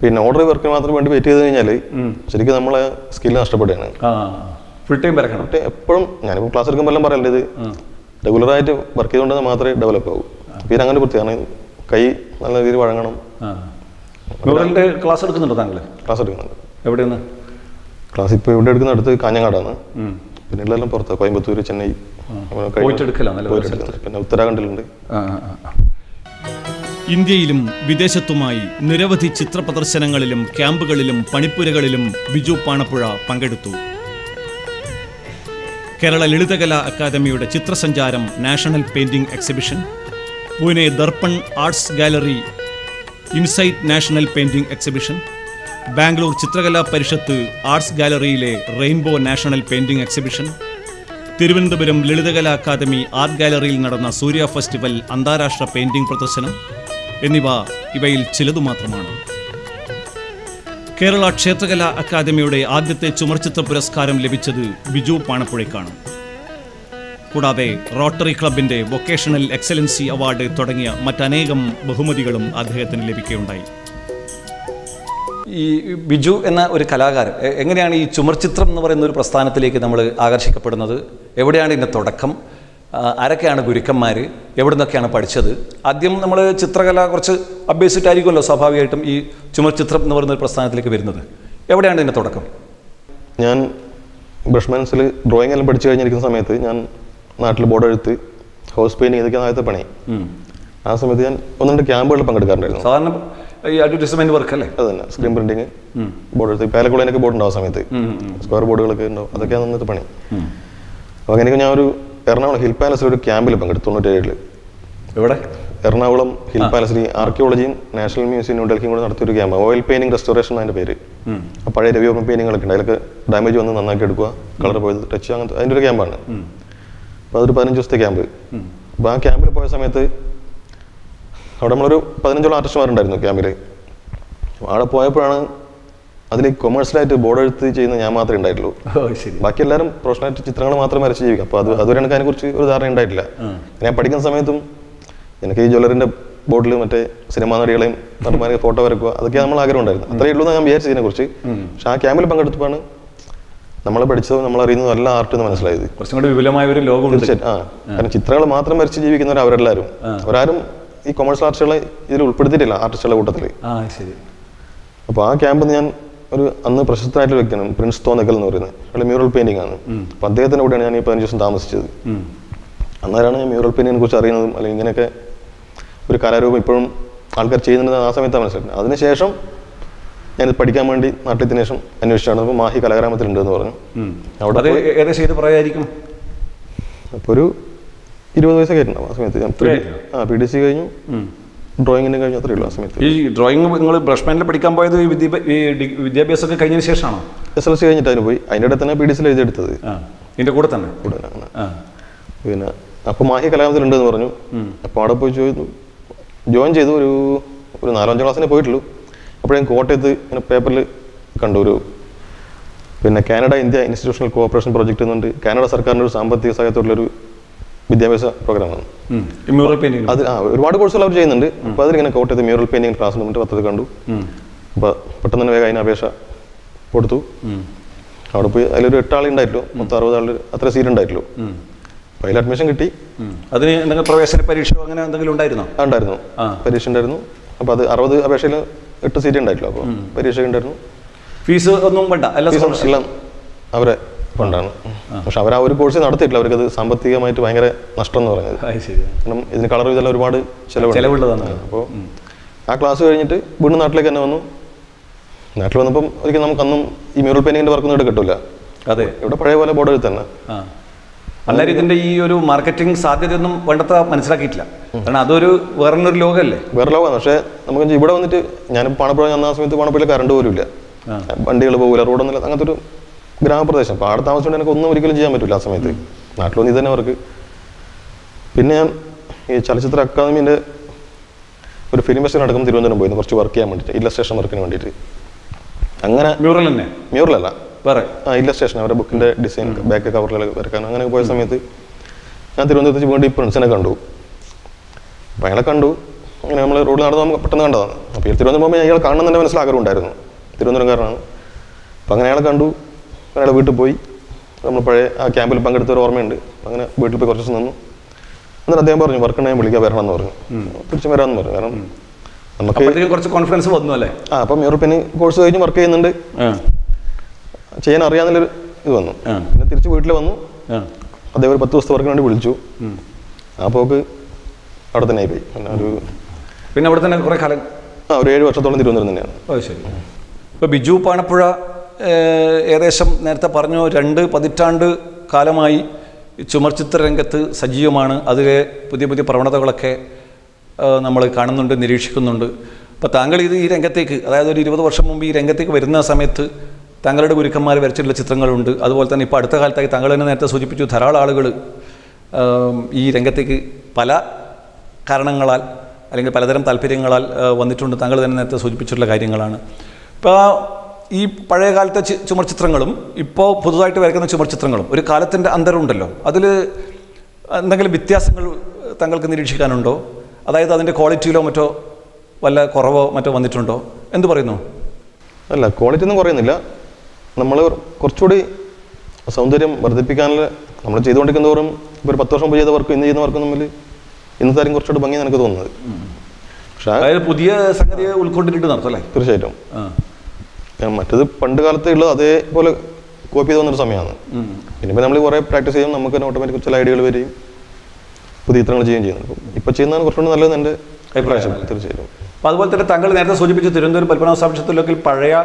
പിന്നെ ഓർഡർ വർക്കിന് മാത്രം വേണ്ടി വെയിറ്റ് ചെയ്ത് കഴിഞ്ഞാൽ ശരിക്കും നമ്മളെ സ്കില്ല് നഷ്ടപ്പെടുകയാണ്. ഫുൾ ടൈം വരക്കണം. എപ്പോഴും ഞാനിപ്പോൾ ക്ലാസ് എടുക്കുമ്പോൾ എല്ലാം പറയല്ലേ റെഗുലർ ആയിട്ട് വർക്ക് ചെയ്തുകൊണ്ട് മാത്രമേ ഡെവലപ്പ് ആകൂ പിന്നെ അങ്ങനെ പ്രത്യേകം കൈ നല്ല രീതിയിൽ വഴങ്ങണം. ക്ലാസ് എടുക്കുന്നുണ്ടോ താങ്കൾ ക്ലാസ് എടുക്കുന്നുണ്ട്. എവിടെയാണ്? ക്ലാസ് ഇപ്പോൾ ഇവിടെ എടുക്കുന്ന അടുത്ത് കാഞ്ഞങ്ങാടാണ്. പിന്നെ എല്ലാം പുറത്ത്. കോയമ്പത്തൂർ ചെന്നൈ പിന്നെ ഉത്തരാഖണ്ഡിലുണ്ട്. ഇന്ത്യയിലും വിദേശത്തുമായി നിരവധി ചിത്ര പ്രദർശനങ്ങളിലും ക്യാമ്പുകളിലും പണിപ്പുരകളിലും ബിജു പാണപ്പുഴ പങ്കെടുത്തു. കേരള ലളിതകലാ അക്കാദമിയുടെ Chitrasancharam national painting exhibition Pune Darpan arts gallery insight national painting exhibition Bangalore Chitrakala Parishath arts ഗാലറിയിലെ rainbow national painting exhibition Thiruvananthapuram Lalithakala academy art ഗാലറിയിൽ നടന്ന സൂര്യ ഫെസ്റ്റിവൽ അന്താരാഷ്ട്ര പെയിന്റിംഗ് പ്രദർശനം എന്നിവ ഇവയിൽ ചിലതു മാത്രമാണ് കേരള ക്ഷേത്രകലാ അക്കാദമിയുടെ ആദ്യത്തെ ചുമർചിത്ര പുരസ്കാരം ലഭിച്ചത് ബിജു പാണപ്പുഴയ്ക്കാണ്. കൂടാതെ റോട്ടറി ക്ലബിന്റെ വൊക്കേഷണൽ എക്സലൻസി അവാർഡ് തുടങ്ങിയ മറ്റനേകം ബഹുമതികളും അദ്ദേഹത്തിന് ലഭിക്കുകയുണ്ടായി. ഈ ബിജു എന്ന ഒരു കലാകാരൻ എങ്ങനെയാണ് ഈ ചുമർചിത്രം എന്ന് പറയുന്ന ഒരു പ്രസ്ഥാനത്തിലേക്ക് നമ്മൾ ആകർഷിക്കപ്പെടുന്നത്? എവിടെയാണ് ഇതിന്റെ തുടക്കം? ആരൊക്കെയാണ് ഗുരുക്കന്മാർ എവിടെ നിന്നൊക്കെയാണ് പഠിച്ചത്? ആദ്യം നമ്മൾ ചിത്രകല കുറച്ച് അഭ്യസിച്ചിട്ടായിരിക്കുമല്ലോ സ്വാഭാവികമായിട്ടും ഈ ചുമർചിത്രം എന്ന് പറയുന്ന ഒരു പ്രസ്ഥാനത്തിലേക്ക് വരുന്നത്. എവിടെയാണ് ഇതിന്റെ തുടക്കം? ഞാൻ ബ്രഷ്മൻസിൽ ഡ്രോയിങ് എല്ലാം പഠിച്ചു കഴിഞ്ഞിരിക്കുന്ന സമയത്ത് ഞാൻ നാട്ടിൽ ബോർഡ് എഴുത്ത് ഹൗസ് പെയിന്റിങ് ഇതൊക്കെയാണ് ആദ്യത്തെ പണി. ആ സമയത്ത് ഞാൻ ഒന്ന് രണ്ട് ക്യാമ്പുകളിൽ പങ്കെടുക്കാറുണ്ടായിരുന്നു. സാധാരണ ഈ അഡ്വർടൈസ്മെന്റ് വർക്ക് അല്ലേ? സ്ക്രീൻ പ്രിന്റിങ് ബോർഡ് എടുത്ത്. പാലക്കുളിനൊക്കെ ബോർഡ് ഉണ്ടാവും സമയത്ത്? സ്ക്വയർ ബോർഡുകളൊക്കെ ഉണ്ടാവും അതൊക്കെയാണ് അന്നത്തെ പണി. അപ്പോൾ അങ്ങനെയൊക്കെ ഞാൻ ഒരു എറണാകുളം ഹിൽ പാലസിൽ ഒരു ക്യാമ്പിൽ പങ്കെടുത്തു തൊണ്ണൂറ്റേഴിൽ. എവിടെ? എറണാകുളം ഹിൽ പാലസിൽ ആർക്കിയോളജിയും നാഷണൽ മ്യൂസിയം ന്യൂഡൽഹിയും കൂടെ നടത്തിയൊരു ക്യാമ്പ് ഓയിൽ പെയിന്റിംഗ് റെസ്റ്റോറേഷൻ അതിന്റെ പേര്. പഴയ പഴയ രവിവർമ്മ പെയിന്റിങ്ങുകളൊക്കെ ഉണ്ട്. അതിലൊക്കെ ഡാമേജ് വന്ന് നന്നാക്കി എടുക്കുക കളർ പോയത് ടച്ച് അങ്ങനത്തെ അതിന്റെ ഒരു ക്യാമ്പാണ് അപ്പോൾ അതൊരു പതിനഞ്ച് ദിവസത്തെ ക്യാമ്പ് അപ്പോൾ ആ ക്യാമ്പിൽ പോയ സമയത്ത് അവിടെ നമ്മളൊരു പതിനഞ്ചോളം ആർട്ടിസ്റ്റുമാരുണ്ടായിരുന്നു ക്യാമ്പിൽ അവിടെ പോയപ്പോഴാണ് അതിൽ കൊമേഴ്സ്യലായിട്ട് ബോർഡ് എഴുത്ത് ചെയ്യുന്ന ഞാൻ മാത്രമേ ഉണ്ടായിട്ടുള്ളൂ. ബാക്കി എല്ലാവരും പ്രൊഫഷണലായിട്ട് ചിത്രങ്ങൾ മാത്രം വരച്ച് ജീവിക്കും. അപ്പോൾ അത് അതുവരെ എനിക്ക് അതിനെക്കുറിച്ച് ഒരു ധാരണ ഉണ്ടായിട്ടില്ല. ഞാൻ പഠിക്കുന്ന സമയത്തും എനിക്ക് ഈ ജ്വല്ലറിന്റെ ബോർഡിൽ മറ്റേ സിനിമാ നടികളെയും നടന്മാരെയും ഫോട്ടോ വരക്കുക അതൊക്കെ നമ്മൾ ആഗ്രഹം ഉണ്ടായിരുന്നു അത്രയേ ഉള്ളൂ എന്ന് ഞാൻ വിചാരിച്ചു ഇതിനെക്കുറിച്ച്. പക്ഷെ ആ ക്യാമ്പിൽ പങ്കെടുത്തപ്പോഴാണ് നമ്മൾ പഠിച്ചതും നമ്മൾ അറിയുന്നതും എല്ലാ ആർട്ട് എന്ന് മനസ്സിലായത്. കുറച്ചും കൂടി വിപുലമായ ഒരു ലോകം തീർച്ചയായിട്ടും. ആ. കാരണം ചിത്രങ്ങൾ മാത്രം വരച്ച് ജീവിക്കുന്നവർ അവരെല്ലാവരും അവരാരും ഈ കൊമേഴ്സ്യൽ ആർട്സുകളെ ഇതിൽ ഉൾപ്പെടുത്തിയിട്ടില്ല ആർട്ടിസ്റ്റുകളുടെ കൂട്ടത്തിൽ. ആ ശരി. അപ്പോൾ ആ ക്യാമ്പിൽ ഞാൻ ഒരു അന്ന് പ്രശസ്തനായിട്ടുള്ള വ്യക്തിയാണ് പ്രിൻസ് തോന്നക്കൽ എന്ന് പറയുന്നത്. അയാൾ മ്യൂറൽ പെയിന്റിംഗ് ആണ്. അപ്പോൾ അദ്ദേഹത്തിന്റെ കൂടെയാണ് ഞാൻ ഈ പതിനഞ്ച് ദിവസം താമസിച്ചത്. അന്നേരമാണ് ഞാൻ മ്യൂറൽ പെയിന്റിനെ കുറിച്ച് അറിയുന്നതും അല്ലെങ്കിൽ ഇങ്ങനെയൊക്കെ ഒരു കലാരൂപം ഇപ്പോഴും ആൾക്കാർ ചെയ്യുന്നുണ്ട് ആ സമയത്താണ് മനസ്സിലാക്കുന്നത് അതിനുശേഷം ഞാൻ പഠിക്കാൻ വേണ്ടി നാട്ടിൽ ശേഷം അന്വേഷിച്ചാണ്. അപ്പോൾ മാഹി കലാഗ്രാമത്തിലുണ്ട് എന്ന് പറഞ്ഞു. അവിടെ ഏകദേശം ഏത് പറയായിരിക്കും. അപ്പോൾ ഒരു ഇരുപത് വയസ്സൊക്കെ ആയിട്ടുണ്ടാവും ആ സമയത്ത്. ആ പി ഡി സി കഴിഞ്ഞു. ഡ്രോയിങ്ങിന് കഴിഞ്ഞു അത്രയേ ഉള്ളൂ ആ സമയത്ത്. ഈ ഡ്രോയിങ് നിങ്ങൾ ബ്രഷ് മാനിൽ പഠിക്കാൻ പോയത് വിദ്യാഭ്യാസമൊക്കെ കഴിഞ്ഞതിന് ശേഷമാണോ? എസ് എൽ സി കഴിഞ്ഞിട്ട് അതിന് പോയി. അതിന്റെ ഇടയിൽ തന്നെ പി ഡി സിയിൽ എഴുതിയെടുത്തത്. എന്റെ ഇതിന്റെ കൂടെ തന്നെ? കൂടെ തന്നെ പിന്നെ അപ്പോൾ മാഹി കലാമത്തിലുണ്ട് എന്ന് പറഞ്ഞു അപ്പോൾ അവിടെ പോയി ചോദിച്ചു. ജോയിൻ ചെയ്തു ഒരു ഒരു നാലഞ്ച് ക്ലാസ്സിനെ പോയിട്ടുള്ളൂ. അപ്പോഴും കോട്ടയത്ത് ഇങ്ങനെ പേപ്പറിൽ കണ്ടു ഒരു പിന്നെ Canada India institutional cooperation project എന്നുണ്ട്. കാനഡ സർക്കാരിന്റെ ഒരു സാമ്പത്തിക സഹായത്തോടുള്ളൊരു വിദ്യാഭ്യാസ പ്രോഗ്രാമാണ്. മ്യൂറൽ പെയിന്റിംഗ് അത് ആ ഒരുപാട് കോഴ്സുകൾ അവർ ചെയ്യുന്നുണ്ട്. അപ്പോൾ അതിലിങ്ങനെ കോട്ടയത്ത് മ്യൂറൽ പെയിന്റിംഗ് ക്ലാസ് എന്നിട്ട് പത്രത്തിൽ കണ്ടു. അപ്പോൾ പെട്ടെന്ന് തന്നെ വേഗം അതിന് അപേക്ഷ കൊടുത്തു. അവിടെ പോയി അതിലൊരു എട്ടാളെ ഉണ്ടായിട്ടുള്ളൂ മൊത്തം അറുപത് ആളിൽ അത്ര സീറ്റ് ഉണ്ടായിട്ടുള്ളൂ അപ്പോൾ അതിൽ അഡ്മിഷൻ കിട്ടി. അതിന് എന്തെങ്കിലും പ്രവേശന പരീക്ഷയോ അങ്ങനെ എന്തെങ്കിലും ഉണ്ടായിരുന്നോ? ഉണ്ടായിരുന്നു. പരീക്ഷ ഉണ്ടായിരുന്നു. അപ്പോൾ അത് അറുപത് അപേക്ഷയിൽ എട്ട് സീറ്റ് ഉണ്ടായിട്ടുള്ളൂ അപ്പോൾ പരീക്ഷ ഉണ്ടായിരുന്നു ഫീസ് ഒന്നും വേണ്ട. എല്ലാം അവരെ ഫണ്ടാണ് പക്ഷെ അവർ ആ ഒരു കോഴ്സ് നടത്തിയിട്ടില്ല. അവർക്കത് സാമ്പത്തികമായിട്ട് ഭയങ്കര നഷ്ടം എന്ന് പറയുന്നത് കാരണം ഇതിന് കളർ ഇതെല്ലാം ഒരുപാട് ചിലവുള്ളതാണ്. അപ്പോൾ ആ ക്ലാസ് കഴിഞ്ഞിട്ട് വീണ്ടും നാട്ടിലേക്ക് തന്നെ വന്നു. നാട്ടിൽ വന്നപ്പം ഒരിക്കലും നമുക്ക് അന്നും ഈ മ്യൂറൽ പെയിന്റിങ്ങിന്റെ വർക്കൊന്നും ഇവിടെ കിട്ടില്ല അതെ. ഇവിടെ പഴയ പോലെ ബോർഡിൽ തന്നെ. അന്നേരം ഇതിന്റെ ഈ ഒരു മാർക്കറ്റിംഗ് സാധ്യതയൊന്നും വേണ്ടത്ര മനസ്സിലാക്കിയിട്ടില്ല. കാരണം അതൊരു വേറൊരു ലോകമല്ലേ? വേറെ ലോകമാണ്. പക്ഷേ നമുക്ക് ഇവിടെ വന്നിട്ട് ഞാൻ പാണപ്പുഴ ആ സമയത്ത് പാണപ്പുഴയിൽ കറണ്ട് പോലും ഇല്ല വണ്ടികൾ പോകില്ല റോഡൊന്നുമില്ല അങ്ങനത്തെ ഒരു ഗ്രാമപ്രദേശം. അപ്പോൾ അവിടെ താമസിച്ചുകൊണ്ട് എനിക്ക് ഒന്നും ഒരിക്കലും ചെയ്യാൻ പറ്റില്ല ആ സമയത്ത്. നാട്ടിൽ വന്ന് ഇത് തന്നെ അവർക്ക്. പിന്നെ ഞാൻ ഈ ചലച്ചിത്ര അക്കാദമിന്റെ ഒരു ഫിലിം ഫെസ്റ്റിവൽ നടക്കും തിരുവനന്തപുരം പോയിരുന്നു. കുറച്ച് വർക്ക് ചെയ്യാൻ വേണ്ടിയിട്ട് ഇല്ലസ്ട്രേഷൻ വർക്കിന് വേണ്ടിയിട്ട് അങ്ങനെ മ്യൂറൽ തന്നെ? മ്യൂറലല്ല വേറെ? ആ ഇല്ലസ്ട്രേഷൻ അവരുടെ ബുക്കിന്റെ ഡിസൈൻ ബാക്ക് കവറുകൾ വരക്കാൻ. അങ്ങനെ പോയ സമയത്ത് ഞാൻ തിരുവനന്തപുരത്ത് വേണ്ടി പ്രിൻസിനെ കണ്ടു. അപ്പോൾ അയാളെ കണ്ടു. അങ്ങനെ നമ്മൾ റോഡിൽ നടന്ന് നമുക്ക് പെട്ടെന്ന് കണ്ടതാണ്. അപ്പോൾ തിരുവനന്തപുരം പോകുമ്പോൾ അയാൾ കാണണം തന്നെ മനസ്സിലാഗ്രഹം ഉണ്ടായിരുന്നു തിരുവനന്തപുരംകാരനാണ്. അപ്പോൾ അങ്ങനെ അയാളെ കണ്ടു. അയാളെ വീട്ടിൽ പോയി. നമ്മൾ പഴയ ആ ക്യാമ്പിൽ പങ്കെടുത്ത ഒരു ഓർമ്മയുണ്ട്. അങ്ങനെ വീട്ടിൽ പോയി കുറച്ച് ദിവസം നിന്നു. എന്നിട്ട് അദ്ദേഹം പറഞ്ഞു വർക്ക് ഞാൻ വിളിക്കാൻ വരണം എന്ന് പറഞ്ഞു തിരിച്ചും വരാമെന്ന് പറഞ്ഞു. കാരണം നമുക്ക് കുറച്ച് കോൺഫിഡൻസ് വന്നു അല്ലേ? ആ അപ്പം യൂറോപ്പിന് കോഴ്സ് കഴിഞ്ഞ് വർക്ക് ചെയ്യുന്നുണ്ട്. ചെയ്യാൻ അറിയാന്നുള്ളൊരു ഇത് വന്നു. പിന്നെ തിരിച്ച് വീട്ടിൽ വന്നു. അദ്ദേഹം ഒരു പത്ത് ദിവസത്തെ വർക്കിന് വേണ്ടി വിളിച്ചു. ആ പോക്ക് അവിടെ തന്നെ ആയിപ്പോയി. പിന്നെ ഒരു പിന്നെ അവിടെ തന്നെ കുറേ കാലം ആ ഒരു ഏഴ് വർഷത്തോളം തിരുവനന്തപുരം തന്നെയാണ്. ശരി. ഇപ്പോൾ ബിജു പാണപ്പുഴ ഏകദേശം നേരത്തെ പറഞ്ഞു രണ്ട് പതിറ്റാണ്ട് കാലമായി ചുമർചിത്ര രംഗത്ത് സജീവമാണ്. അതിലെ പുതിയ പുതിയ പ്രവണതകളൊക്കെ നമ്മൾ കാണുന്നുണ്ട് നിരീക്ഷിക്കുന്നുണ്ട്. അപ്പോൾ താങ്കൾ ഇത് ഈ രംഗത്തേക്ക് അതായത് ഒരു ഇരുപത് വർഷം മുമ്പ് ഈ രംഗത്തേക്ക് വരുന്ന സമയത്ത് താങ്കളുടെ ഗുരുക്കന്മാർ വരച്ചിട്ടുള്ള ചിത്രങ്ങളുണ്ട്. അതുപോലെ തന്നെ ഇപ്പോൾ അടുത്ത കാലത്തായി താങ്കൾ തന്നെ നേരത്തെ സൂചിപ്പിച്ചു ധാരാളം ആളുകൾ ഈ രംഗത്തേക്ക് പല കാരണങ്ങളാൽ അല്ലെങ്കിൽ പലതരം താല്പര്യങ്ങളാൽ വന്നിട്ടുണ്ട്. താങ്കൾ തന്നെ നേരത്തെ സൂചിപ്പിച്ചിട്ടുള്ള കാര്യങ്ങളാണ്. ഇപ്പോൾ ഈ പഴയ കാലത്തെ ചുമർ ചിത്രങ്ങളും ഇപ്പോൾ പുതുതായിട്ട് വരയ്ക്കുന്ന ചുമർ ചിത്രങ്ങളും ഒരു കാലത്തിന്റെ അന്തരമുണ്ടല്ലോ അതിൽ എന്തെങ്കിലും വ്യത്യാസങ്ങൾ താങ്കൾക്ക് നിരീക്ഷിക്കാനുണ്ടോ? അതായത് അതിന്റെ ക്വാളിറ്റിയിലോ മറ്റോ വല്ല കുറവോ മറ്റോ വന്നിട്ടുണ്ടോ? എന്ത് പറയുന്നു? അല്ല ക്വാളിറ്റി ഒന്നും കുറയുന്നില്ല. നമ്മൾ കുറച്ചുകൂടി സൗന്ദര്യം വർദ്ധിപ്പിക്കാനുള്ള നമ്മൾ ചെയ്തുകൊണ്ടിരിക്കുന്ന തോറും ഇപ്പോൾ ഒരു പത്ത് വർഷം മുമ്പ് ചെയ്ത വർക്കും ഇന്ന് ചെയ്യുന്ന വർക്കും തമ്മിൽ ഇന്നത്തെ ആരും കുറച്ചുകൂടി ഭംഗി എനിക്ക് തോന്നുന്നത്. പക്ഷേ പുതിയ സംഗതിയെ ഉൾക്കൊണ്ടിട്ട് നടത്തല്ലേ തീർച്ചയായിട്ടും. മറ്റത് പണ്ട് കാലത്തെ ഉള്ളത് അതേപോലെ കോപ്പി ചെയ്ത് വന്നൊരു സമയമാണ്. പിന്നെ ഇപ്പം നമ്മൾ കുറേ പ്രാക്ടീസ് ചെയ്യും നമുക്ക് തന്നെ ഓട്ടോമാറ്റിക് ചില ഐഡിയകൾ വരികയും പുതിയ ചിത്രങ്ങൾ ചെയ്യുകയും ചെയ്യുന്നു അപ്പം ഇപ്പം ചെയ്യുന്നതാണ് കുറച്ചുകൂടി നല്ലത് എന്റെ അഭിപ്രായം. തീർച്ചയായിട്ടും. അപ്പോൾ അതുപോലെ തന്നെ താങ്കൾ നേരത്തെ സൂചിപ്പിച്ച തിരുവനന്തപുരം പത്മനാഭ സാക്ഷ്യത്തിലൊക്കെ പഴയ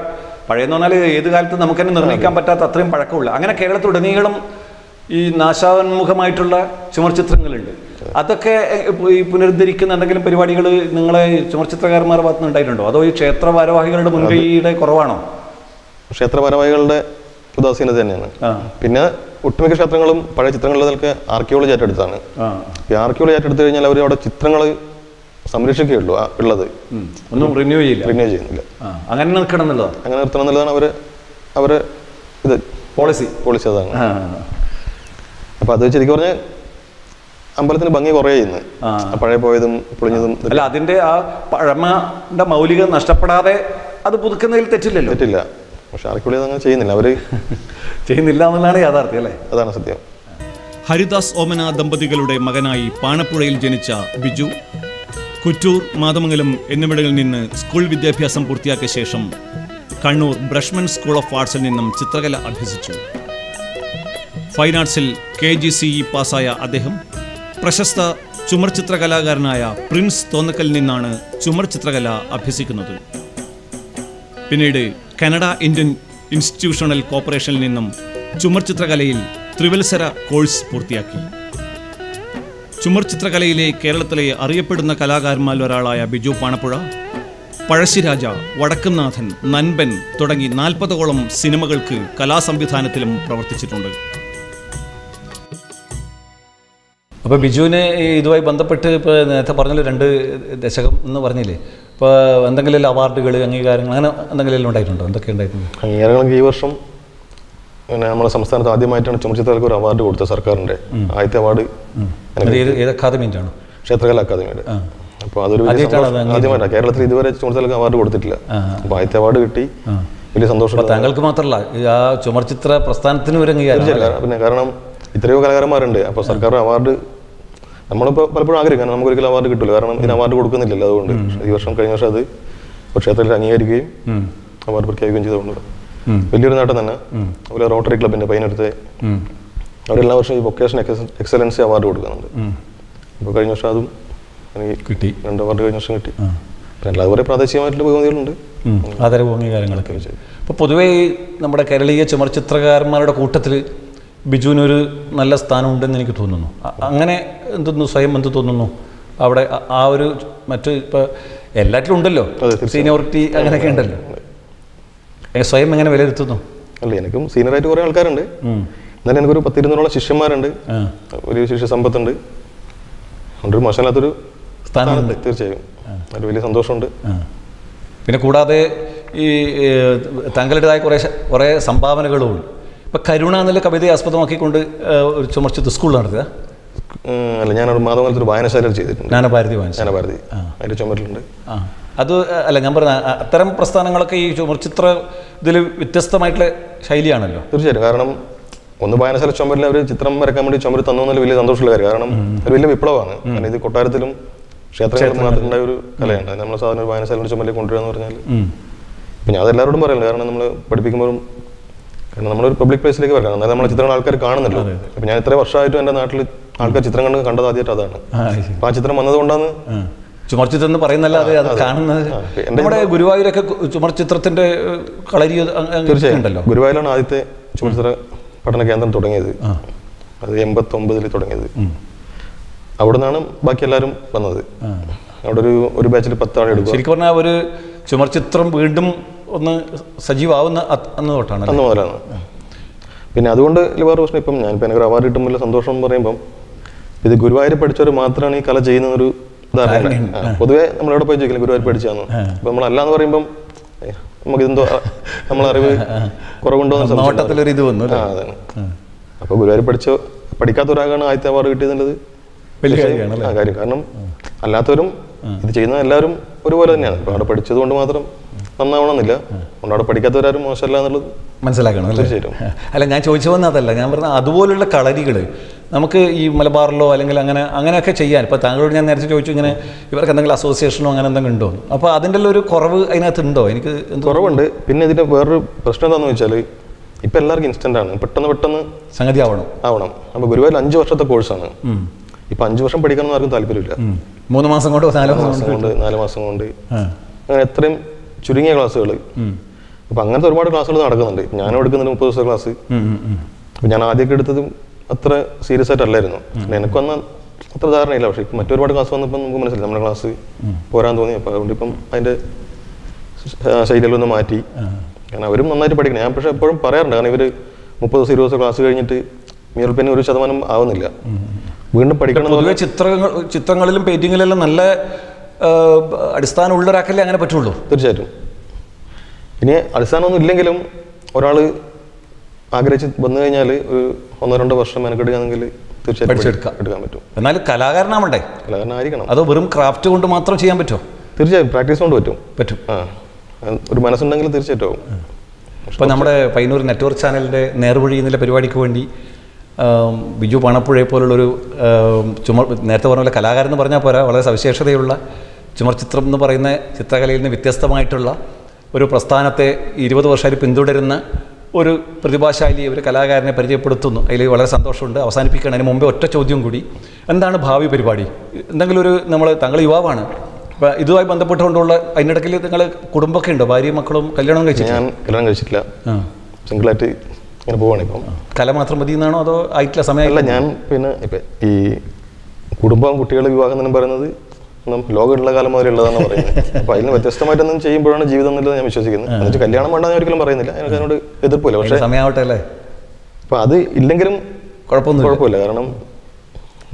പഴയെന്ന് പറഞ്ഞാൽ ഏത് കാലത്ത് നമുക്ക് തന്നെ നിർണയിക്കാൻ പറ്റാത്ത അത്രയും പഴക്കമുള്ള അങ്ങനെ കേരളത്തിലുടനീളം ഈ നാശാന്മുഖമായിട്ടുള്ള ചുമർ ചിത്രങ്ങളുണ്ട്. അതൊക്കെ ഈ പുനരുദ്ധരിക്കുന്ന എന്തെങ്കിലും പരിപാടികൾ നിങ്ങളെ ചുമർചിത്രകാരന്മാരുടെ ഭാഗത്ത് ഉണ്ടായിട്ടുണ്ടോ അതോ ഈ ക്ഷേത്ര ഭാരവാഹികളുടെ മുൻകൈയുടെ കുറവാണോ? ക്ഷേത്ര ഭാരവാഹികളുടെ ഉദാസീനത തന്നെയാണ്. പിന്നെ ഒട്ടുമിക്ക ക്ഷേത്രങ്ങളും പഴയ ചിത്രങ്ങളിലൊക്കെ ആർക്കിയോളജി ഏറ്റെടുത്താണ്. ഈ ആർക്കിയോളജി ഏറ്റെടുത്ത് കഴിഞ്ഞാൽ അവർ അവിടെ ചിത്രങ്ങൾ സംരക്ഷിക്കുകയുള്ളൂ ആ ഉള്ളത്. ഒന്നും റിന്യൂ ചെയ്യില്ല. റിന്യൂ ചെയ്യുന്നില്ല. അങ്ങനെ എന്നുള്ളതാണ് അങ്ങനെ നിർത്തണം എന്നുള്ളതാണ് അവർ അവർ ഇത് പോളിസി പോളിസി അതാണ്. അപ്പൊ അത് ശരിക്കും പറഞ്ഞാൽ അമ്പലത്തിന് ഭംഗി കുറേ ഇന്ന് ആ. പഴയ പോയതും പൊളിഞ്ഞതും അല്ല അതിന്റെ ആ പഴമയുടെ മൗലികം നഷ്ടപ്പെടാതെ അത് പുതുക്കുന്നതിൽ തെറ്റില്ലല്ലോ. തെറ്റില്ല. പക്ഷെ ആർക്കിയോളജി അങ്ങനെ ചെയ്യുന്നില്ല. അവർ <laughs> ചെയ്യുന്നില്ല എന്നുള്ളതാണ് യാഥാർത്ഥ്യം അല്ലേ? അതാണ് സത്യം. ഹരിദാസ് ഓമന ദമ്പതികളുടെ മകനായി പാണപ്പുഴയിൽ ജനിച്ച ബിജു കുറ്റൂർ മാതമംഗലം എന്നിവിടങ്ങളിൽ നിന്ന് സ്കൂൾ വിദ്യാഭ്യാസം പൂർത്തിയാക്കിയ ശേഷം കണ്ണൂർ ബ്രഷ്മൻ സ്കൂൾ ഓഫ് ആർട്സിൽ നിന്നും ചിത്രകല അഭ്യസിച്ചു. ഫൈൻ ആർട്സിൽ കെ ജി സി ഇ പാസ്സായ അദ്ദേഹം പ്രശസ്ത ചുമർ ചിത്രകലാകാരനായ പ്രിൻസ് തോന്നക്കലിൽ നിന്നാണ് ചുമർ ചിത്രകല അഭ്യസിക്കുന്നത്. പിന്നീട് കനഡ ഇന്ത്യൻ ഇൻസ്റ്റിറ്റ്യൂഷണൽ കോർപ്പറേഷനിൽ നിന്നും ചുമർ ചിത്രകലയിൽ ത്രിവത്സര കോഴ്സ് പൂർത്തിയാക്കി. ചുമർ ചിത്രകലയിലെ കേരളത്തിലെ അറിയപ്പെടുന്ന കലാകാരന്മാരിൽ ഒരാളായ ബിജു പാണപ്പുഴ പഴശ്ശിരാജ വടക്കുംനാഥൻ നൻപൻ തുടങ്ങി നാൽപ്പതോളം സിനിമകൾക്ക് കലാസംവിധാനത്തിലും പ്രവർത്തിച്ചിട്ടുണ്ട്. അപ്പോൾ ബിജുവിന് ഇതുമായി ബന്ധപ്പെട്ട് ഇപ്പോൾ നേരത്തെ പറഞ്ഞല്ലോ രണ്ട് ദശകം എന്ന് പറഞ്ഞില്ലേ? ഇപ്പോൾ എന്തെങ്കിലും അവാർഡുകൾ അംഗീകാരങ്ങൾ അങ്ങനെ എന്തെങ്കിലും ഉണ്ടായിട്ടുണ്ടോ? എന്തൊക്കെ ഉണ്ടായിട്ടുണ്ട്? അംഗീകാരങ്ങൾ ഈ വർഷം പിന്നെ നമ്മുടെ സംസ്ഥാനത്ത് ആദ്യമായിട്ടാണ് ചുമർചിത്രകൾക്ക് ഒരു അവാർഡ് കൊടുത്തത് സർക്കാരിന്റെ ആദ്യത്തെ അവാർഡ് ഏത് അക്കാദമിന്റെ ആണ്? ക്ഷേത്രകല അക്കാദമിയുടെ അപ്പോൾ അതൊരു ആദ്യമായിട്ടാണ്. കേരളത്തിൽ ഇതുവരെ ചുമർചിത്രകൾക്ക് അവാർഡ് കൊടുത്തിട്ടില്ല. അപ്പോൾ ആദ്യത്തെ അവാർഡ് കിട്ടി. വലിയ സന്തോഷം താങ്കൾക്ക് മാത്രമല്ല ആ ചുമർചിത്ര പ്രസ്ഥാനത്തിന് ഒരു അംഗീകാരം പിന്നെ കാരണം ഇത്രയോ കലാകാരന്മാരുണ്ട്. അപ്പോൾ സർക്കാർ അവാർഡ് നമ്മളിപ്പോൾ പലപ്പോഴും ആഗ്രഹിക്കും. കാരണം നമുക്ക് ഒരിക്കലും അവാർഡ് കിട്ടില്ല കാരണം ഇതിന് അവാർഡ് കൊടുക്കുന്നില്ലല്ലോ അതുകൊണ്ട്. ഈ വർഷം കഴിഞ്ഞ വർഷം അത് ക്ഷേത്രത്തിൽ അംഗീകരിക്കുകയും അവാർഡ് പ്രഖ്യാപിക്കുകയും ചെയ്തുകൊണ്ട്. വലിയൊരു നേട്ടം തന്നെ. അതുപോലെ റോട്ടറി ക്ലബിന്റെ പൈനടുത്ത്. അവരെല്ലാ വർഷവും ഈ വൊക്കേഷൻ എക്സലൻസി അവാർഡ് കൊടുക്കുന്നുണ്ട്. അപ്പോൾ കഴിഞ്ഞ വർഷം അതും എനിക്ക് കിട്ടി. രണ്ട് അവാർഡ് കഴിഞ്ഞ വർഷം കിട്ടി. പിന്നെ പ്രാദേശികമായിട്ടുള്ള ബഹുമതികളുണ്ട്. ആദരവ് അംഗീകാരങ്ങളൊക്കെ അപ്പോൾ പൊതുവേ നമ്മുടെ കേരളീയ ചുമർചിത്രകാരന്മാരുടെ കൂട്ടത്തിൽ ബിജുവിനൊരു നല്ല സ്ഥാനമുണ്ടെന്ന് എനിക്ക് തോന്നുന്നു. അങ്ങനെ എന്തോന്നു സ്വയം എന്ത് തോന്നുന്നു? അവിടെ ആ- ഒരു മറ്റു ഇപ്പോൾ എല്ലാറ്റിലും ഉണ്ടല്ലോ. സീനിയോറിറ്റി അങ്ങനെയൊക്കെ ഉണ്ടല്ലോ. സ്വയം എങ്ങനെ വിലയിരുത്തുന്നു? അല്ല എനിക്കും സീനിയറായിട്ട് കുറേ ആൾക്കാരുണ്ട്. എന്നാലും എനിക്കൊരു പത്തിരുന്നൂറോളം ശിഷ്യന്മാരുണ്ട്. ഒരു ശിഷ്യ സമ്പത്തുണ്ട്. അതുകൊണ്ടൊരു മോശമില്ലാത്തൊരു സ്ഥാനമുണ്ട്. തീർച്ചയായും. ഒരു വലിയ സന്തോഷമുണ്ട്. പിന്നെ കൂടാതെ ഈ താങ്കളുടേതായ കുറേ കുറേ സംഭാവനകളുമുണ്ട് ഇപ്പം കരുണ എന്നുള്ള കവിതയെ ആസ്പദമാക്കിക്കൊണ്ട് ഒരു ചുമർച്ചിത്ത് സ്കൂൾ നടത്തുക അല്ല ഞാനൊരു മാധവകാലത്ത് ഒരു വായനശാല ചെയ്തിട്ടുണ്ട്. ജ്ഞാനഭാരതി ജ്ഞാനഭാരതി. അതിന്റെ ചുമരിലുണ്ട്. ആ. അത് അല്ല ഞാൻ പറഞ്ഞ അത്തരം പ്രസ്ഥാനങ്ങളൊക്കെ ഈ ചുമർചിത്ര ഇതിൽ വ്യത്യസ്തമായിട്ടുള്ള ശൈലിയാണല്ലോ. തീർച്ചയായിട്ടും. കാരണം ഒന്ന് വായനശാല ചുമരിൽ അവർ ചിത്രം വരക്കാൻ വേണ്ടി ചുമര് തന്നു എന്നുള്ള വലിയ സന്തോഷമുള്ള കാര്യം. കാരണം ഒരു വലിയ വിപ്ലവമാണ്. കാരണം ഇത് കൊട്ടാരത്തിലും ക്ഷേത്രങ്ങളിലും ഒരു കലയാണ്. നമ്മൾ സാധാരണ ഒരു വായനശാല ചുമരിൽ കൊണ്ടുവരിക എന്ന് പറഞ്ഞാൽ. ഇപ്പം ഞാൻ അതെല്ലാവരോടും പറയുന്നത് കാരണം നമ്മൾ പഠിപ്പിക്കുമ്പോഴും കാരണം നമ്മളൊരു പബ്ലിക് പ്ലേസിലേക്ക് വരണം. എന്നാലും നമ്മളെ ചിത്രങ്ങൾ ആൾക്കാർ കാണുന്നല്ലോ. അപ്പം ഞാൻ ഇത്ര വർഷമായിട്ടും എന്റെ നാട്ടിൽ ആൾക്കാർ ചിത്രം കണ്ട് കണ്ടത് ആദ്യമായിട്ട് അതാണ്. അപ്പം ആ ചിത്രം വന്നതുകൊണ്ടാണ് ചുമർചിത്രം എന്ന് പറയുന്നല്ലാതെ അത് കാണുന്നത് നമ്മുടെ ഗുരുവായൂരൊക്കെ ചുമർചിത്രത്തിന്റെ കളരി അത് അ- അങ്ങ് തീർച്ചയായും. ഉണ്ടല്ലോ ഗുരുവായൂരാണ് ആദ്യത്തെ ചുമർചിത്ര പഠന കേന്ദ്രം തുടങ്ങിയത്. അത് എൺപത്തി ഒമ്പതിൽ തുടങ്ങിയത്. അവിടെ നിന്നാണ് ബാക്കി എല്ലാവരും വന്നത്. അവിടെ ഒരു ഒരു ബാച്ചിൽ പത്താളെ എടുക്കുക. ശരിക്കും പറഞ്ഞാൽ ഒരു ചുമർചിത്രം വീണ്ടും ഒന്ന് സജീവാവുന്ന അത് അന്ന് തൊട്ടാണ് അന്ന് മുതലാണ്. പിന്നെ അതുകൊണ്ട് ലിബാർ പ്രശ്നം ഇപ്പം ഞാൻ ഇപ്പം എനിക്ക് അവാർഡ് കിട്ടുമ്പോൾ സന്തോഷം എന്ന് പറയുമ്പം ഇത് ഗുരുവായൂർ പഠിച്ചവർ മാത്രമാണ് ഈ കല ചെയ്യുന്നൊരു ധാരണ. പൊതുവേ നമ്മളെവിടെ പോയി ചോദിക്കില്ല ഗുരുവായൂർ പഠിച്ചാന്ന്? ഇപ്പം നമ്മളല്ലാന്ന് പറയുമ്പം നമുക്കിതെന്തോ നമ്മളറിവ് കുറവുണ്ടോ. നോട്ടത്തിലൊരു ഇത് വന്നു അല്ലേ? അപ്പോൾ ഗുരുവായൂർ പഠിച്ച പഠിക്കാത്ത ഒരാളാണ് ആദ്യത്തെ അവാർഡ് ആ കാര്യം. കാരണം അല്ലാത്തവരും ഇത് ചെയ്യുന്ന എല്ലാവരും ഒരുപോലെ തന്നെയാണ്. ഇപ്പോൾ അവിടെ പഠിച്ചത് കൊണ്ട് മാത്രം നന്നാവണമെന്നില്ല. അതുകൊണ്ട് അവിടെ പഠിക്കാത്തവരാരും മോശമല്ല എന്നുള്ളത് മനസ്സിലാക്കണം അല്ലേ? തീർച്ചയായിട്ടും. അല്ല ഞാൻ ചോദിച്ചു വന്നതല്ല ഞാൻ പറഞ്ഞ അതുപോലുള്ള കളരികൾ നമുക്ക് ഈ മലബാറിലോ അല്ലെങ്കിൽ അങ്ങനെ അങ്ങനെയൊക്കെ ചെയ്യാൻ ഇപ്പോൾ താങ്കളോട് ഞാൻ നേരത്തെ ചോദിച്ചു ഇങ്ങനെ ഇവർക്ക് എന്തെങ്കിലും അസോസിയേഷനോ അങ്ങനെ എന്തെങ്കിലും ഉണ്ടോ. അപ്പോൾ അതിന്റെ ഒരു കുറവ് അതിനകത്ത് ഉണ്ടോ? എനിക്ക് കുറവുണ്ട്. പിന്നെ ഇതിന്റെ വേറൊരു പ്രശ്നം എന്താണെന്ന് വെച്ചാൽ ഇപ്പം എല്ലാവർക്കും ഇൻസ്റ്റന്റ് ആണ്. പെട്ടെന്ന് പെട്ടെന്ന് സംഗതി ആവണം. ആവണം. അപ്പോൾ ഗുരുവായൂർ അഞ്ച് വർഷത്തെ കോഴ്സാണ്. ഇപ്പം അഞ്ച് വർഷം പഠിക്കണം എന്ന് ആർക്കും താല്പര്യമില്ല. മൂന്ന് മാസം കൊണ്ട് നാല് മാസം കൊണ്ട്. നാല് മാസം കൊണ്ട്. അങ്ങനെ എത്രയും ചുരുങ്ങിയ ക്ലാസ്സുകൾ. അപ്പം അങ്ങനത്തെ ഒരുപാട് ക്ലാസ്സുകൾ നടക്കുന്നുണ്ട്. ഞാൻ എടുക്കുന്നുണ്ട് മുപ്പത് ദിവസത്തെ ക്ലാസ്. അപ്പം ഞാൻ ആദ്യമൊക്കെ എടുത്തതും അത്ര സീരിയസ് ആയിട്ട് അല്ലായിരുന്നു. എനിക്ക് വന്ന അത്ര ധാരണയില്ല. പക്ഷേ ഇപ്പം മറ്റൊരുപാട് ക്ലാസ് വന്നപ്പോൾ നമുക്ക് മനസ്സിലായി. നമ്മുടെ ക്ലാസ് പോരാൻ തോന്നി. അപ്പോൾ അതുകൊണ്ട് ഇപ്പം അതിന്റെ ശൈലികളൊന്ന് മാറ്റി. കാരണം അവരും നന്നായിട്ട് പഠിക്കണം. ഞാൻ പക്ഷേ എപ്പോഴും പറയാറുണ്ട്. കാരണം ഇവർ മുപ്പത് ദിവസം ഇരുപത് ദിവസം ക്ലാസ് കഴിഞ്ഞിട്ട് മീറൽ പെന്ന് ഒരു ശതമാനം ആവുന്നില്ല. വീണ്ടും പഠിക്കണം ചിത്രങ്ങൾ ചിത്രങ്ങളിലും പെയിന്റിങ്ങിലെല്ലാം നല്ല അടിസ്ഥാനം ഉള്ളൊരാക്കല്ലേ അങ്ങനെ പറ്റുള്ളൂ. തീർച്ചയായിട്ടും. ഇനി അടിസ്ഥാനമൊന്നും ഇല്ലെങ്കിലും ഒരാൾ ആഗ്രഹിച്ച് വന്നു കഴിഞ്ഞാൽ ഒരു ഒന്നോ രണ്ടോ വർഷം മെനക്കെടുക്കുകയാണെങ്കിൽ തീർച്ചയായിട്ടും പഠിച്ചെടുക്കാം. എടുക്കാൻ പറ്റും. എന്നാൽ കലാകാരനാവണ്ടേ? കലാകാരനായിരിക്കണം. അതോ വെറും ക്രാഫ്റ്റ് കൊണ്ട് മാത്രം ചെയ്യാൻ പറ്റുമോ? തീർച്ചയായും പ്രാക്ടീസ് കൊണ്ട് പറ്റും. പറ്റും. ആ ഒരു മനസ്സുണ്ടെങ്കിൽ തീർച്ചയായിട്ടും ഇപ്പോൾ നമ്മുടെ പയ്യന്നൂർ നെറ്റ്വർക്ക് ചാനലിന്റെ നേർവഴി എന്നുള്ള പരിപാടിക്ക് വേണ്ടി ബിജു പണപ്പുഴയെ പോലുള്ളൊരു ചുമർ നേരത്തെ പറഞ്ഞ പോലെ കലാകാരൻ എന്ന് പറഞ്ഞാൽ പോരാ വളരെ സവിശേഷതയുള്ള ചുമർചിത്രം എന്ന് പറയുന്ന ചിത്രകലയിൽ നിന്ന് വ്യത്യസ്തമായിട്ടുള്ള ഒരു പ്രസ്ഥാനത്തെ ഇരുപത് വർഷമായി പിന്തുടരുന്ന ഒരു പ്രതിഭാശാലി ഒരു കലാകാരനെ പരിചയപ്പെടുത്തുന്നു. അതിൽ വളരെ സന്തോഷമുണ്ട്. അവസാനിപ്പിക്കണം അതിന് മുമ്പേ ഒറ്റ ചോദ്യം കൂടി. എന്താണ് ഭാവി പരിപാടി? എന്തെങ്കിലും ഒരു നമ്മൾ താങ്കൾ യുവാവാണ്. അപ്പോൾ ഇതുമായി ബന്ധപ്പെട്ടുകൊണ്ടുള്ള അതിനിടയ്ക്ക് നിങ്ങൾ കുടുംബമൊക്കെ ഉണ്ടോ? ഭാര്യയും മക്കളും കല്യാണം കഴിച്ചു ഞാൻ കല്യാണം കഴിച്ചിട്ടില്ല. സിംഗിളായിട്ട് ഇങ്ങനെ പോവാണ് ഇപ്പം. കല മാത്രം മതി എന്നാണോ അതോ ആയിട്ടുള്ള സമയമല്ല ഞാൻ പിന്നെ ഇപ്പം ഈ കുടുംബം കുട്ടികളുടെ വിവാഹം എന്നും പറയുന്നത് ലോകമുള്ള കാലം മുതലേ ഉള്ളതാണ് പറയുന്നത്. അപ്പൊ അതിന് വ്യത്യസ്തമായിട്ടൊന്നും ചെയ്യുമ്പോഴാണ് ജീവിതം എന്നുള്ളത് ഞാൻ വിശ്വസിക്കുന്നത്. എന്നുവെച്ചാൽ കല്യാണം വേണ്ടെന്ന് ഞാൻ ഒരിക്കലും പറയുന്നില്ല. എനിക്ക് അതിനോട് എതിർപ്പില്ല. പക്ഷേ സമയമാവട്ടെ അല്ലേ അപ്പൊ അത് ഇല്ലെങ്കിലും കുഴപ്പമൊന്നും കുഴപ്പമില്ല. കാരണം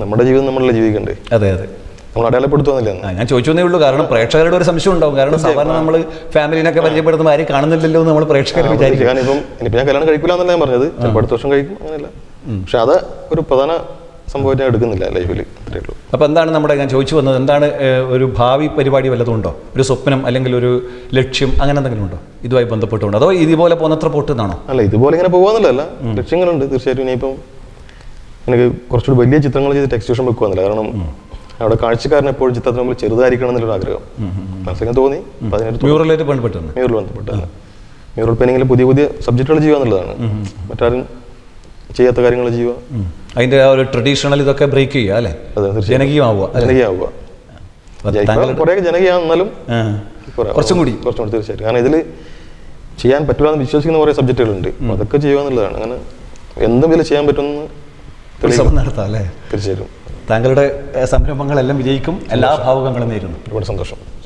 നമ്മുടെ ജീവിതം നമ്മളല്ലേ ജീവിക്കണ്ടേ? അതെ അതെ. നമ്മൾ അടയാളപ്പെടുത്തുന്നില്ല ഞാൻ ചോദിച്ചേ ഉള്ളൂ. കാരണം പ്രേക്ഷകരുടെ ഒരു സംശയം ഉണ്ടാവും. കാരണം സാധാരണ നമ്മൾ ഫാമിലിനൊക്കെ പരിചയപ്പെടുത്തുന്ന ആരും കാണുന്നില്ലല്ലോ എന്ന് നമ്മൾ പ്രേക്ഷകർ വിചാരിക്കും. ഞാനിപ്പം ഇനിയിപ്പോൾ ഞാൻ കല്യാണം കഴിക്കില്ല എന്നല്ല ഞാൻ പറഞ്ഞത്. ചിലപ്പോൾ അടുത്ത വർഷം കഴിക്കും അങ്ങനെയല്ല. പക്ഷെ അത് ഒരു പ്രധാന സംഭവം ഞാൻ എടുക്കുന്നില്ല ലൈഫിൽ ഉള്ളൂ. അപ്പോൾ എന്താണ് നമ്മുടെ ഞാൻ ചോദിച്ചു വന്നത്? എന്താണ് ഒരു ഭാവി പരിപാടി വല്ലതും ഉണ്ടോ? ഒരു സ്വപ്നം അല്ലെങ്കിൽ ഒരു ലക്ഷ്യം അങ്ങനെ എന്തെങ്കിലും ഉണ്ടോ? ഇതുമായി ബന്ധപ്പെട്ടുണ്ടോ അതോ ഇതുപോലെ പോന്നത്ര പോട്ട് എന്നാണോ അല്ല ഇതുപോലെ ഇങ്ങനെ പോകാന്നല്ല ലക്ഷ്യങ്ങളുണ്ട്. തീർച്ചയായിട്ടും ഇനിയിപ്പം എനിക്ക് കുറച്ചുകൂടി വലിയ ചിത്രങ്ങൾ ചെയ്ത് എക്സിബിഷൻ വെക്കുവാന്നില്ല. കാരണം അവിടെ കാഴ്ചക്കാരൻ എപ്പോഴും ചിത്രത്തിന് മുമ്പിൽ ചെറുതായിരിക്കണം എന്നുള്ളൊരു ആഗ്രഹം. മനസ്സിങ്ങനെ തോന്നി? മ്യൂറലായിട്ട് ബന്ധപ്പെട്ടാണ്. മ്യൂറൽ ബന്ധപ്പെട്ടല്ല മ്യൂറൽ പെയിന്റിങ്ങിൽ പുതിയ പുതിയ സബ്ജക്റ്റുകൾ ചെയ്യുക എന്നുള്ളതാണ്. മറ്റാരും ചെയ്യാത്ത കാര്യങ്ങൾ ചെയ്യുക. അതിന്റെ ആ ഒരു ട്രഡീഷണൽ ഇതൊക്കെ ബ്രേക്ക് ചെയ്യുക അല്ലേ? ജനകീയമാവുക ജനകീയമാവുക. കുറേ കുറച്ചും കൂടി. കുറച്ചും കൂടി തീർച്ചയായിട്ടും. കാരണം ഇതിൽ ചെയ്യാൻ പറ്റില്ലാന്ന് വിശ്വസിക്കുന്ന കുറേ സബ്ജക്റ്റുകളുണ്ട്. അതൊക്കെ ചെയ്യുക എന്നുള്ളതാണ്. അങ്ങനെ എന്തും ഇതിൽ ചെയ്യാൻ പറ്റുമെന്ന് തീർച്ചയായിട്ടും. താങ്കളുടെ സംരംഭങ്ങളെല്ലാം വിജയിക്കും. എല്ലാ ഭാവുകങ്ങളും നേരുന്നു. ഒരുപാട് സന്തോഷം.